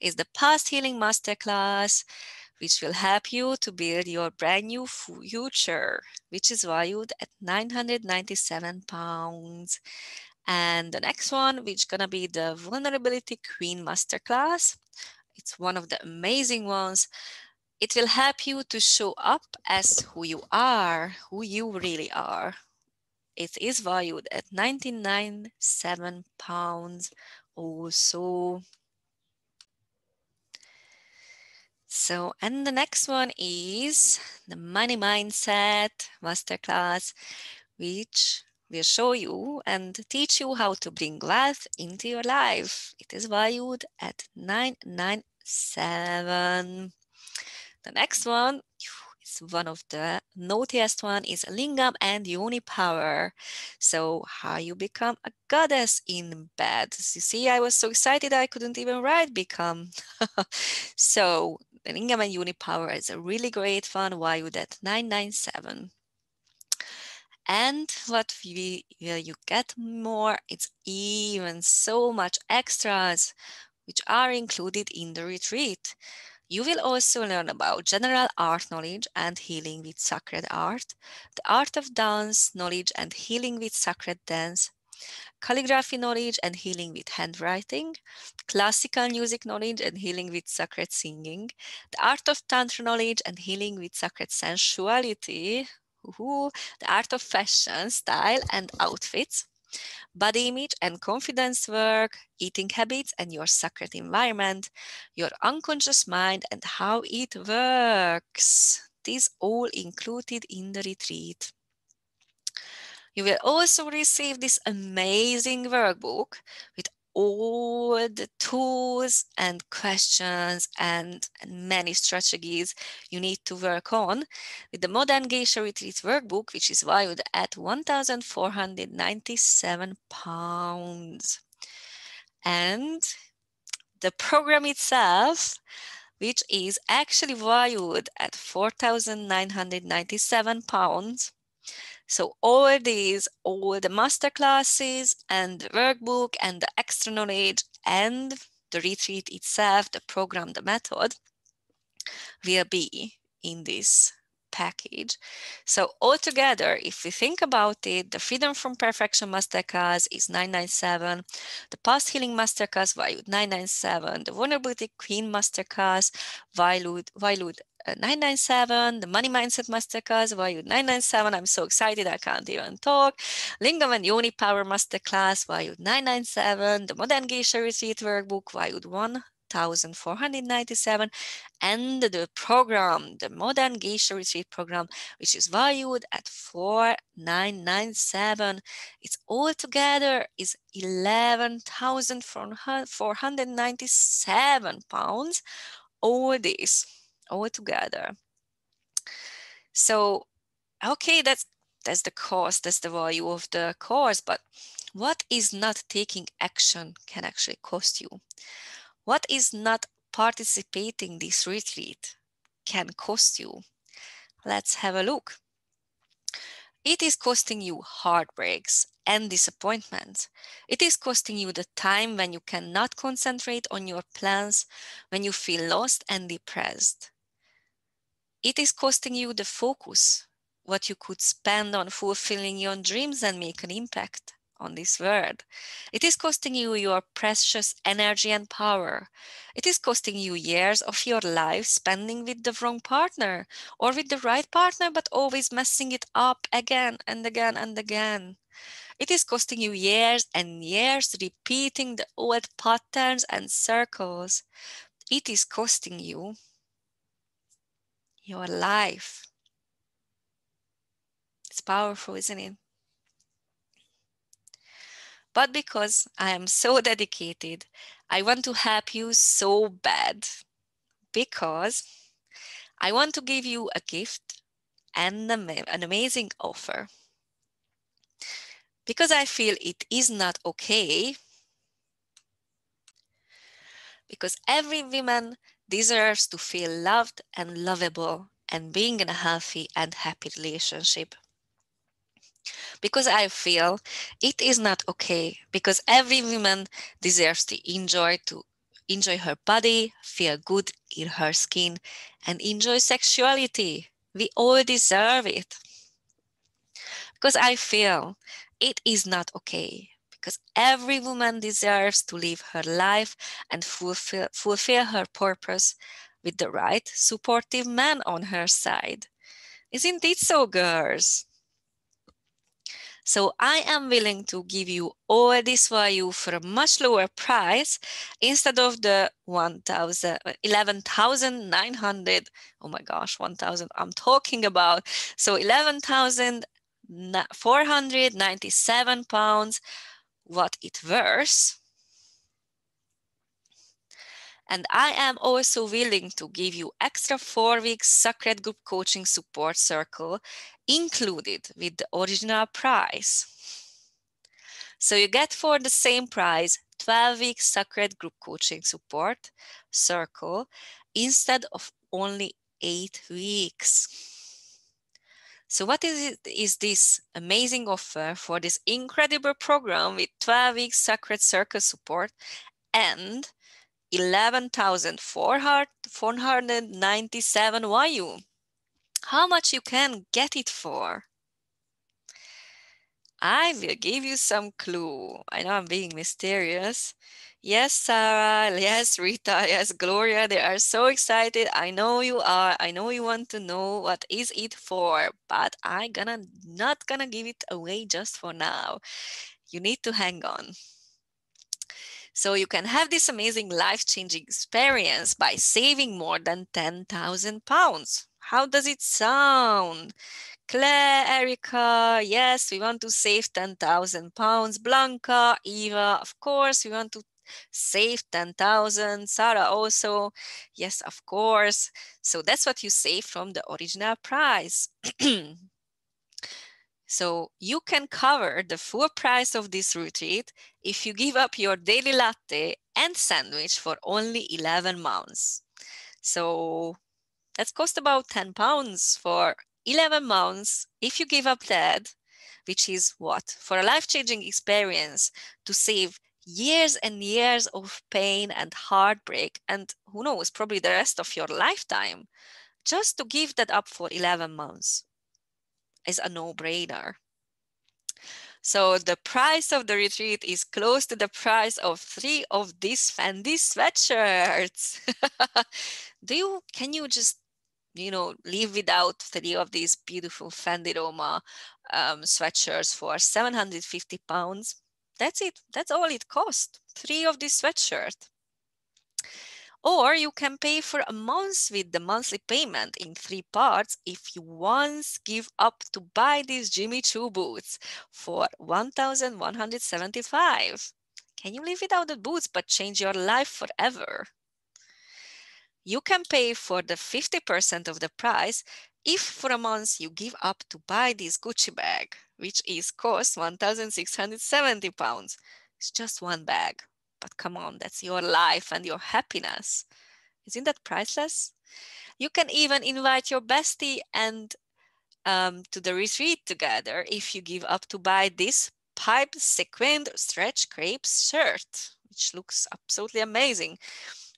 is the Past Healing Masterclass, which will help you to build your brand new future, which is valued at 997 pounds. And the next one, which is gonna be the Vulnerability Queen Masterclass. It's one of the amazing ones. It will help you to show up as who you are, who you really are. It is valued at 99.7 pounds also. So, and the next one is the Money Mindset Masterclass, which will show you and teach you how to bring wealth into your life. It is valued at 997. The next one is one of the naughtiest one is lingam and yoni power. So how you become a goddess in bed. You see, I was so excited I couldn't even write become. (laughs) so lingam and yoni power is a really great one. Would that 997? And what will you get more, it's even so much extras which are included in the retreat. You will also learn about general art knowledge and healing with sacred art, the art of dance knowledge and healing with sacred dance, calligraphy knowledge and healing with handwriting, classical music knowledge and healing with sacred singing, the art of tantra knowledge and healing with sacred sensuality, Ooh, the art of fashion, style, and outfits, body image and confidence work, eating habits and your sacred environment, your unconscious mind and how it works. These all included in the retreat. You will also receive this amazing workbook with all the tools and questions and, and, many strategies you need to work on with the Modern Geisha Retreat workbook, which is valued at 1,497 pounds. And the program itself, which is actually valued at 4,997 pounds, so all these, all the master classes and the workbook and the extra knowledge and the retreat itself, the program, the method will be in this package. So altogether, if we think about it, the Freedom from Perfection Masterclass is 997, the Past Healing Masterclass valued 997, the Vulnerability Queen Masterclass valued, valued Uh, 997, the Money Mindset Masterclass, valued 997. I'm so excited I can't even talk. Lingam and Yoni Power Masterclass, valued 997. The Modern Geisha Retreat Workbook, Why valued 1,497. And the program, the Modern Geisha Retreat Program, which is valued at 4,997. It's all together is 11,497 pounds. All this all together. So, okay, that's that's the cost, that's the value of the course, but what is not taking action can actually cost you? What is not participating this retreat can cost you? Let's have a look. It is costing you heartbreaks and disappointments. It is costing you the time when you cannot concentrate on your plans, when you feel lost and depressed it is costing you the focus, what you could spend on fulfilling your dreams and make an impact on this world. It is costing you your precious energy and power. It is costing you years of your life spending with the wrong partner or with the right partner, but always messing it up again and again and again. It is costing you years and years repeating the old patterns and circles. It is costing you your life. It's powerful, isn't it? But because I am so (laughs) dedicated, I want to help you so bad because I want to give you a gift and an amazing offer. Because I feel it is not okay because every woman deserves to feel loved and lovable and being in a healthy and happy relationship. Because I feel it is not okay, because every woman deserves to enjoy to enjoy her body, feel good in her skin, and enjoy sexuality. We all deserve it. Because I feel it is not okay. Because every woman deserves to live her life and fulfill, fulfill her purpose with the right, supportive man on her side. Isn't it so, girls? So I am willing to give you all this value for a much lower price instead of the 1,000, 11,900. Oh my gosh, 1,000 I'm talking about. So 11,497 pounds, what it worth. And I am also willing to give you extra four weeks Sacred Group Coaching Support Circle included with the original price. So you get for the same price 12 weeks Sacred Group Coaching Support Circle instead of only eight weeks. So what is it, is this amazing offer for this incredible program with 12 weeks Sacred Circle support and 11,497 value? how much you can get it for. I will give you some clue. I know I'm being mysterious. Yes, Sarah. Yes, Rita. (laughs) Yes, Gloria. They are so excited. I know you are. I know you want to know what is it for, but I gonna not gonna give it away just for now. You need to hang on. So you can have this amazing life-changing experience by saving more than 10,000 pounds. How does it sound? Claire, Erica, yes, we want to save 10,000 pounds. Blanca, Eva, of course, we want to save 10,000. Sarah also, yes, of course. So that's what you save from the original price. (clears throat) so you can cover the full price of this retreat if you give up your daily latte and sandwich for only 11 months. So that's cost about 10 pounds for 11 months. If you give up that, which is what? For a life-changing experience to save years and years of pain and heartbreak and who knows, probably the rest of your lifetime, just to give that up for 11 months is a no-brainer. So the price of the retreat is close to the price of three of these Fendi sweatshirts. (laughs) Do you, can you just you know, live without three of these beautiful Fendi Roma um, sweatshirts for 750 pounds. That's it. That's all it cost. Three of this sweatshirt. Or you can pay for a month with the monthly payment in three parts if you once give up to buy these Jimmy Choo boots for 1,175. Can you live without the boots but change your life forever? you can pay for the 50% of the price if for a month you give up to buy this Gucci bag, which is cost 1,670 pounds. It's just one bag, but come on, that's your life and your happiness. Isn't that priceless? You can even invite your bestie and um, to the retreat together if you give up to buy this pipe sequined stretch crepe shirt, which looks absolutely amazing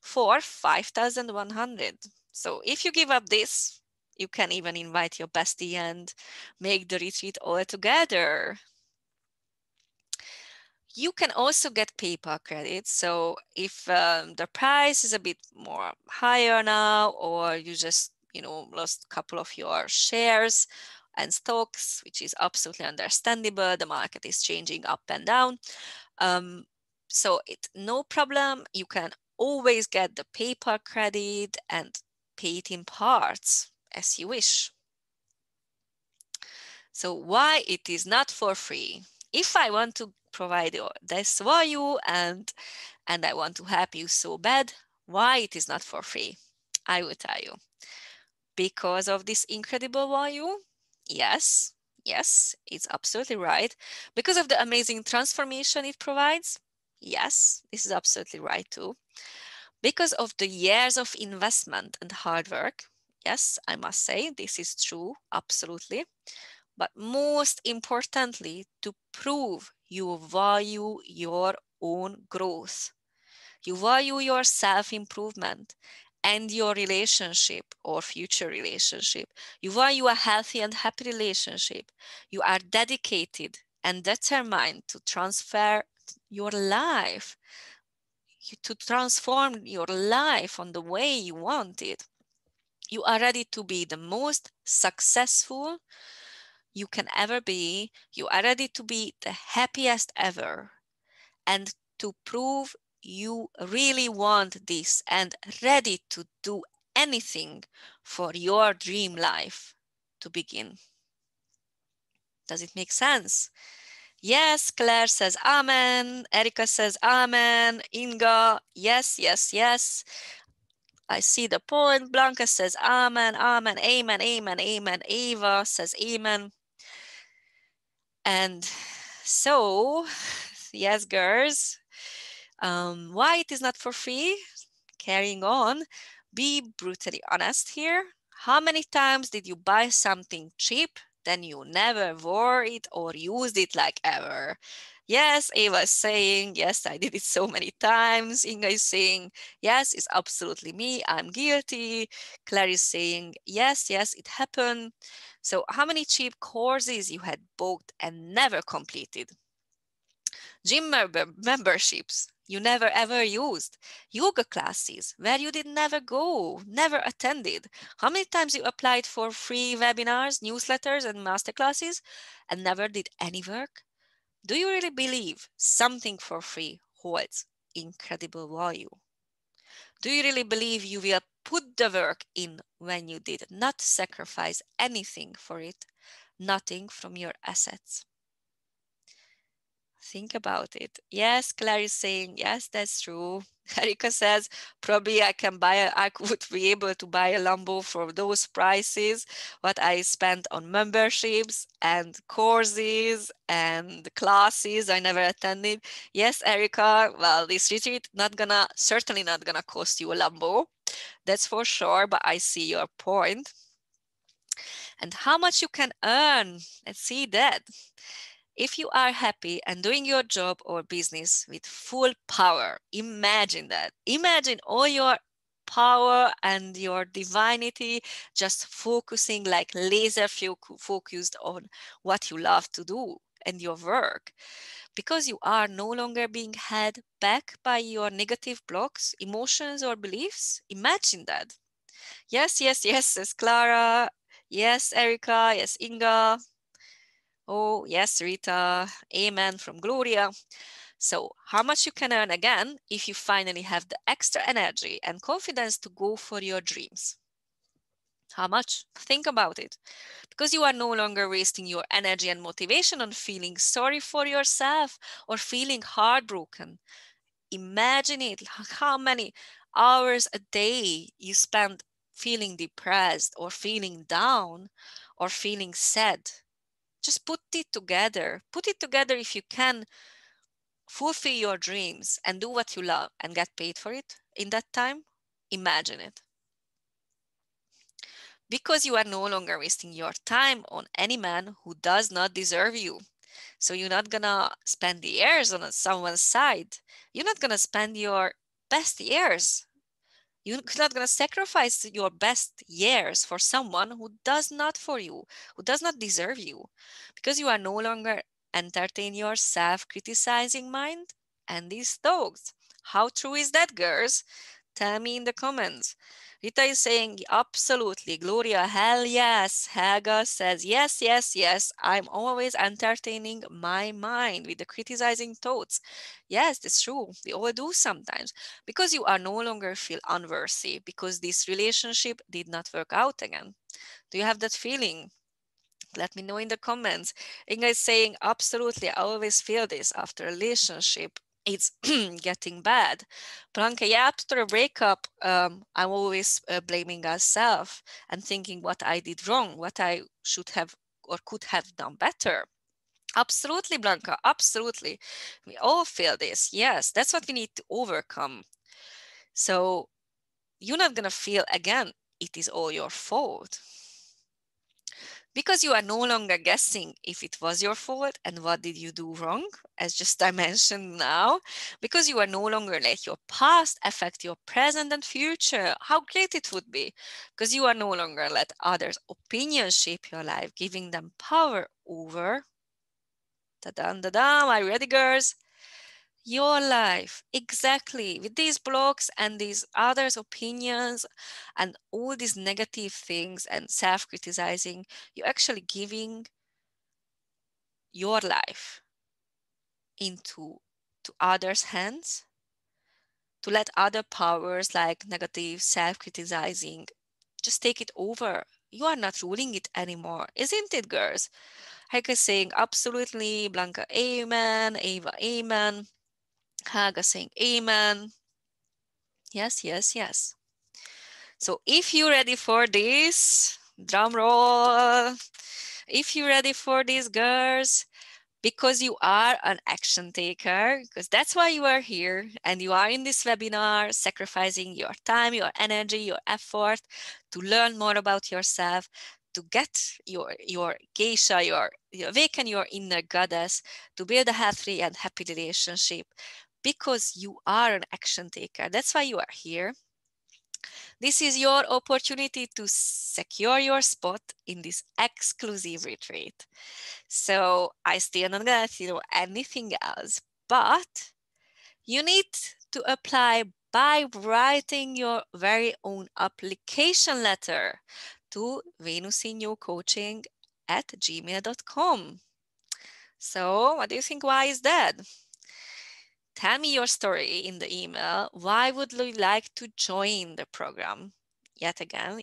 for 5,100. So if you give up this, you can even invite your bestie and make the retreat all together. You can also get PayPal credits. So if um, the price is a bit more higher now, or you just you know lost a couple of your shares and stocks, which is absolutely understandable. The market is changing up and down. Um, so it no problem. You can always get the PayPal credit and pay it in parts as you wish. So why it is not for free? If I want to provide this value and, and I want to help you so bad, why it is not for free? I will tell you. Because of this incredible value? Yes, yes, it's absolutely right. Because of the amazing transformation it provides? Yes, this is absolutely right too. Because of the years of investment and hard work, yes, I must say this is true, absolutely. But most importantly, to prove you value your own growth. You value your self improvement and your relationship or future relationship. You value a healthy and happy relationship. You are dedicated and determined to transfer your life, to transform your life on the way you want it. You are ready to be the most successful you can ever be. You are ready to be the happiest ever and to prove you really want this and ready to do anything for your dream life to begin. Does it make sense? Yes, Claire says Amen. Erica says Amen. Inga, yes, yes, yes. I see the point. Blanca says Amen, Amen, Amen, Amen, Amen. Eva says Amen. And so, yes, girls, um, why it is not for free? Carrying on, be brutally honest here. How many times did you buy something cheap, then you never wore it or used it like ever? Yes, Eva is saying, yes, I did it so many times. Inga is saying, yes, it's absolutely me. I'm guilty. Claire is saying, yes, yes, it happened. So how many cheap courses you had booked and never completed? Gym memberships you never ever used, yoga classes where you did never go, never attended. How many times you applied for free webinars, newsletters, and masterclasses and never did any work? Do you really believe something for free holds incredible value? Do you really believe you will put the work in when you did not sacrifice anything for it, nothing from your assets? Think about it. Yes, Claire is saying, yes, that's true. (laughs) Erika says, probably I can buy, a, I would be able to buy a Lambo for those prices, what I spent on memberships and courses and classes I never attended. Yes, Erika, well, this retreat not gonna, certainly not gonna cost you a Lambo. That's for sure, but I see your point. And how much you can earn, let's see that. If you are happy and doing your job or business with full power, imagine that. Imagine all your power and your divinity just focusing like laser focused on what you love to do and your work. Because you are no longer being held back by your negative blocks emotions or beliefs imagine that. Yes yes yes says clara. Yes erica. Yes inga Oh, yes, Rita. Amen from Gloria. So how much you can earn again if you finally have the extra energy and confidence to go for your dreams? How much? Think about it. Because you are no longer wasting your energy and motivation on feeling sorry for yourself or feeling heartbroken. Imagine it, (laughs) how many hours a day you spend feeling depressed or feeling down or feeling sad just put it together. Put it together if you can fulfill your dreams and do what you love and get paid for it in that time. Imagine it. Because you are no longer wasting your time on any man who does not deserve you. So you're not gonna spend the years on someone's side. You're not gonna spend your best years you're not going to sacrifice your best years for someone who does not for you, who does not deserve you, because you are no longer entertain your self-criticizing mind and these thoughts. How true is that, girls? Tell me in the comments. Rita is saying, absolutely. Gloria, hell yes. Helga says, yes, yes, yes. I'm always entertaining my mind with the criticizing thoughts. Yes, that's true. We all do sometimes because you are no longer feel unworthy because this relationship did not work out again. Do you have that feeling? Let me know in the comments. Inga is saying, absolutely, I always feel this after a relationship it's (clears throat) getting bad. Blanca, yeah, after a breakup, um, I'm always uh, blaming myself and thinking what I did wrong, what I should have or could have done better. Absolutely, Blanca, absolutely. We all feel this. Yes, that's what we need to overcome. So you're not going to feel again, it is all your fault. Because you are no longer guessing if it was your fault and what did you do wrong as just i (laughs) mentioned now because you are no longer let your past affect your present and future how great it would be because you are no longer let others opinions shape your life giving them power over da-dum, da-dum. are you ready girls your life exactly with these blocks and these others opinions and all these negative things and self-criticizing you're actually giving your life into to others hands? To let other powers like negative self-criticizing just take it over? You are not ruling it anymore isn't it girls? Heike saying absolutely blanca amen ava amen Haga saying amen. Yes, yes, yes. So if you're ready for this, drum roll. If you're ready for this, girls, because you are an action taker, because that's why you are here and you are in this webinar, sacrificing your time, your energy, your effort to learn more about yourself, to get your, your geisha, your, awaken your inner goddess, to build a healthy and happy relationship because you are an action taker. That's why you are here. This is your opportunity to secure your spot in this exclusive retreat. So I still not gonna you anything else, but you need to apply by writing your very own application letter to Venus in You Coaching at gmail.com. So what do you think? Why is that? Tell me your story in the email. Why would you like to join the program? Yet again,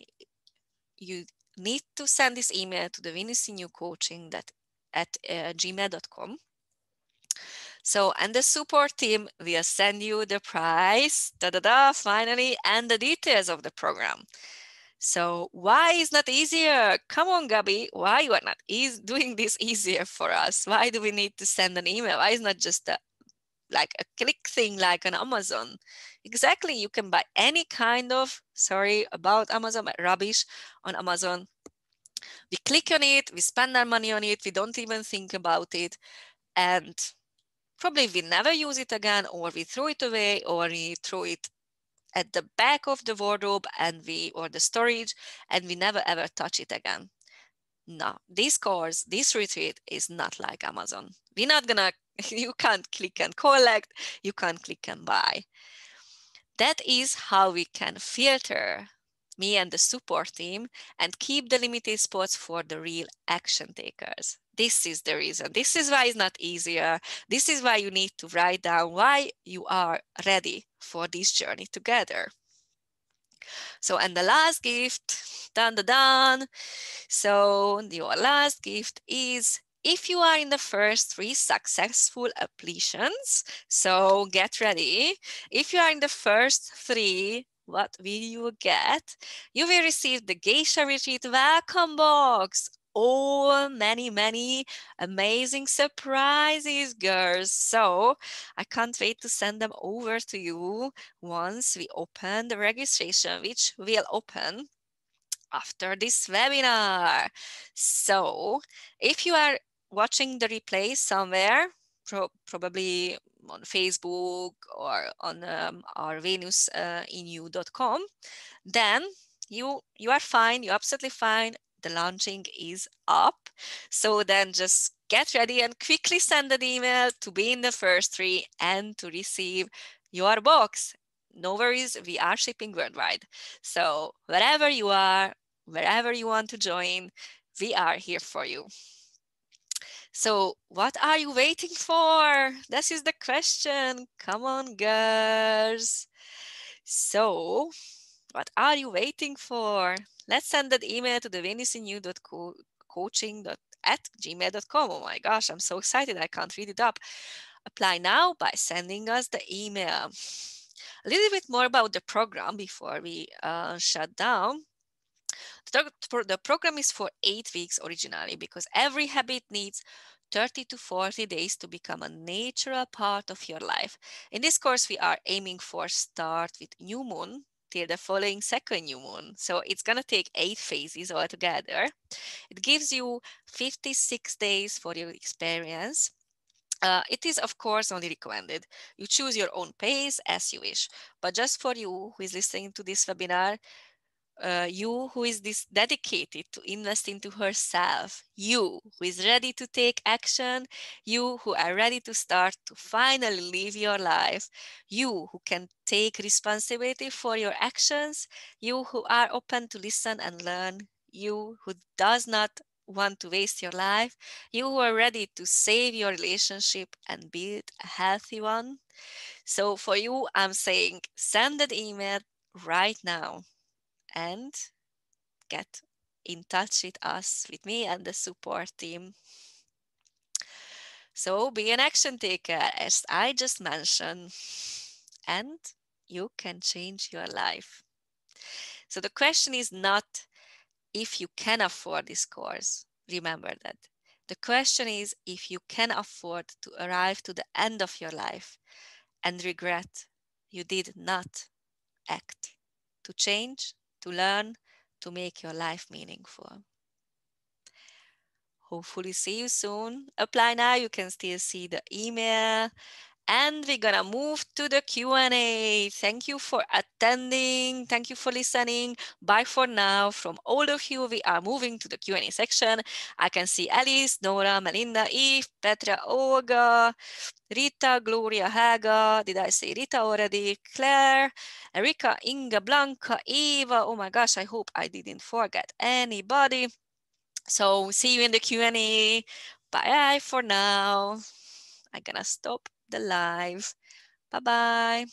you need to send this email to the Venus in You coaching that at uh, gmail.com. So, and the support team will send you the price, da da da, finally, and the details of the program. So, why is not easier? Come on, Gabi, why you are not easy, (laughs) doing this easier for us? Why do we need to send an email? Why is not just a like a click thing like on Amazon. Exactly, you can buy any kind of, sorry about Amazon, rubbish on Amazon. We click on it, we spend our money on it, we don't even think about it. And probably we never use it again, or we throw it away, or we throw it at the back of the wardrobe and we or the storage and we never ever touch it again no this course this retreat is not like amazon we're not gonna (laughs) you can't click and collect, you can't click and buy. That is how we can filter me and the support team and keep the limited spots for the real action takers. This is the reason. This is why it's not easier. This is why you need to write down why you are ready for this journey together. So, and the last gift, dun dun dun. So, your last gift is if you are in the first three successful applications, so get ready. If you are in the first three, what will you get? You will receive the Geisha Retreat Welcome Box. Oh, many, many amazing surprises, girls. So I can't wait to send them over to you once we open the registration, which will open after this webinar. So if you are watching the replay somewhere, pro probably on Facebook or on um, our Venus uh, then you you are fine. You're absolutely fine. The launching is up. So then just get ready and quickly send an email to be in the first three and to receive your box. No worries, we are shipping worldwide. So wherever you are, wherever you want to join, we are here for you. So what are you waiting for? This is the question. Come on, girls. So what are you waiting for? Let's send that email to the venusinyou.coaching at gmail.com. Oh my gosh, I'm so excited. I can't read it up. Apply now by sending us the email. A little bit more about the program before we uh, shut down. The program is for eight weeks originally because every habit needs 30 to 40 days to become a natural part of your life. In this course, we are aiming for start with new moon till the following second new moon. So it's going to take eight phases altogether. It gives you 56 days for your experience. Uh, it is, of course, only recommended. You choose your own pace as you wish. But just for you who is listening to this webinar, uh, you who is this dedicated to invest into herself, you who is ready to take action, you who are ready to start to finally live your life, you who can take responsibility for your actions, you who are open to listen and learn, you who does not want to waste your life, you who are ready to save your relationship and build a healthy one. So for you, I'm saying send that email right now and get in touch with us, with me and the support team. So be an action taker, as I just mentioned, and you can change your life. So the question is not if you can afford this course. Remember that. The question is if you can afford to arrive to the end of your life and regret you did not act to change to learn to make your life meaningful. Hopefully see you soon. Apply now, you can still see the email. And we're gonna move to the Q&A. Thank you for attending. Thank you for listening. Bye for now. From all of you, we are moving to the Q&A section. I can see Alice, Nora, Melinda, Eve, Petra, Olga, Rita, Gloria, Haga. Did I say Rita already? Claire, Erika, Inga, Blanca, Eva. Oh my gosh, I hope I didn't forget anybody. So see you in the Q&A. Bye for now. I'm gonna stop the live. Bye bye.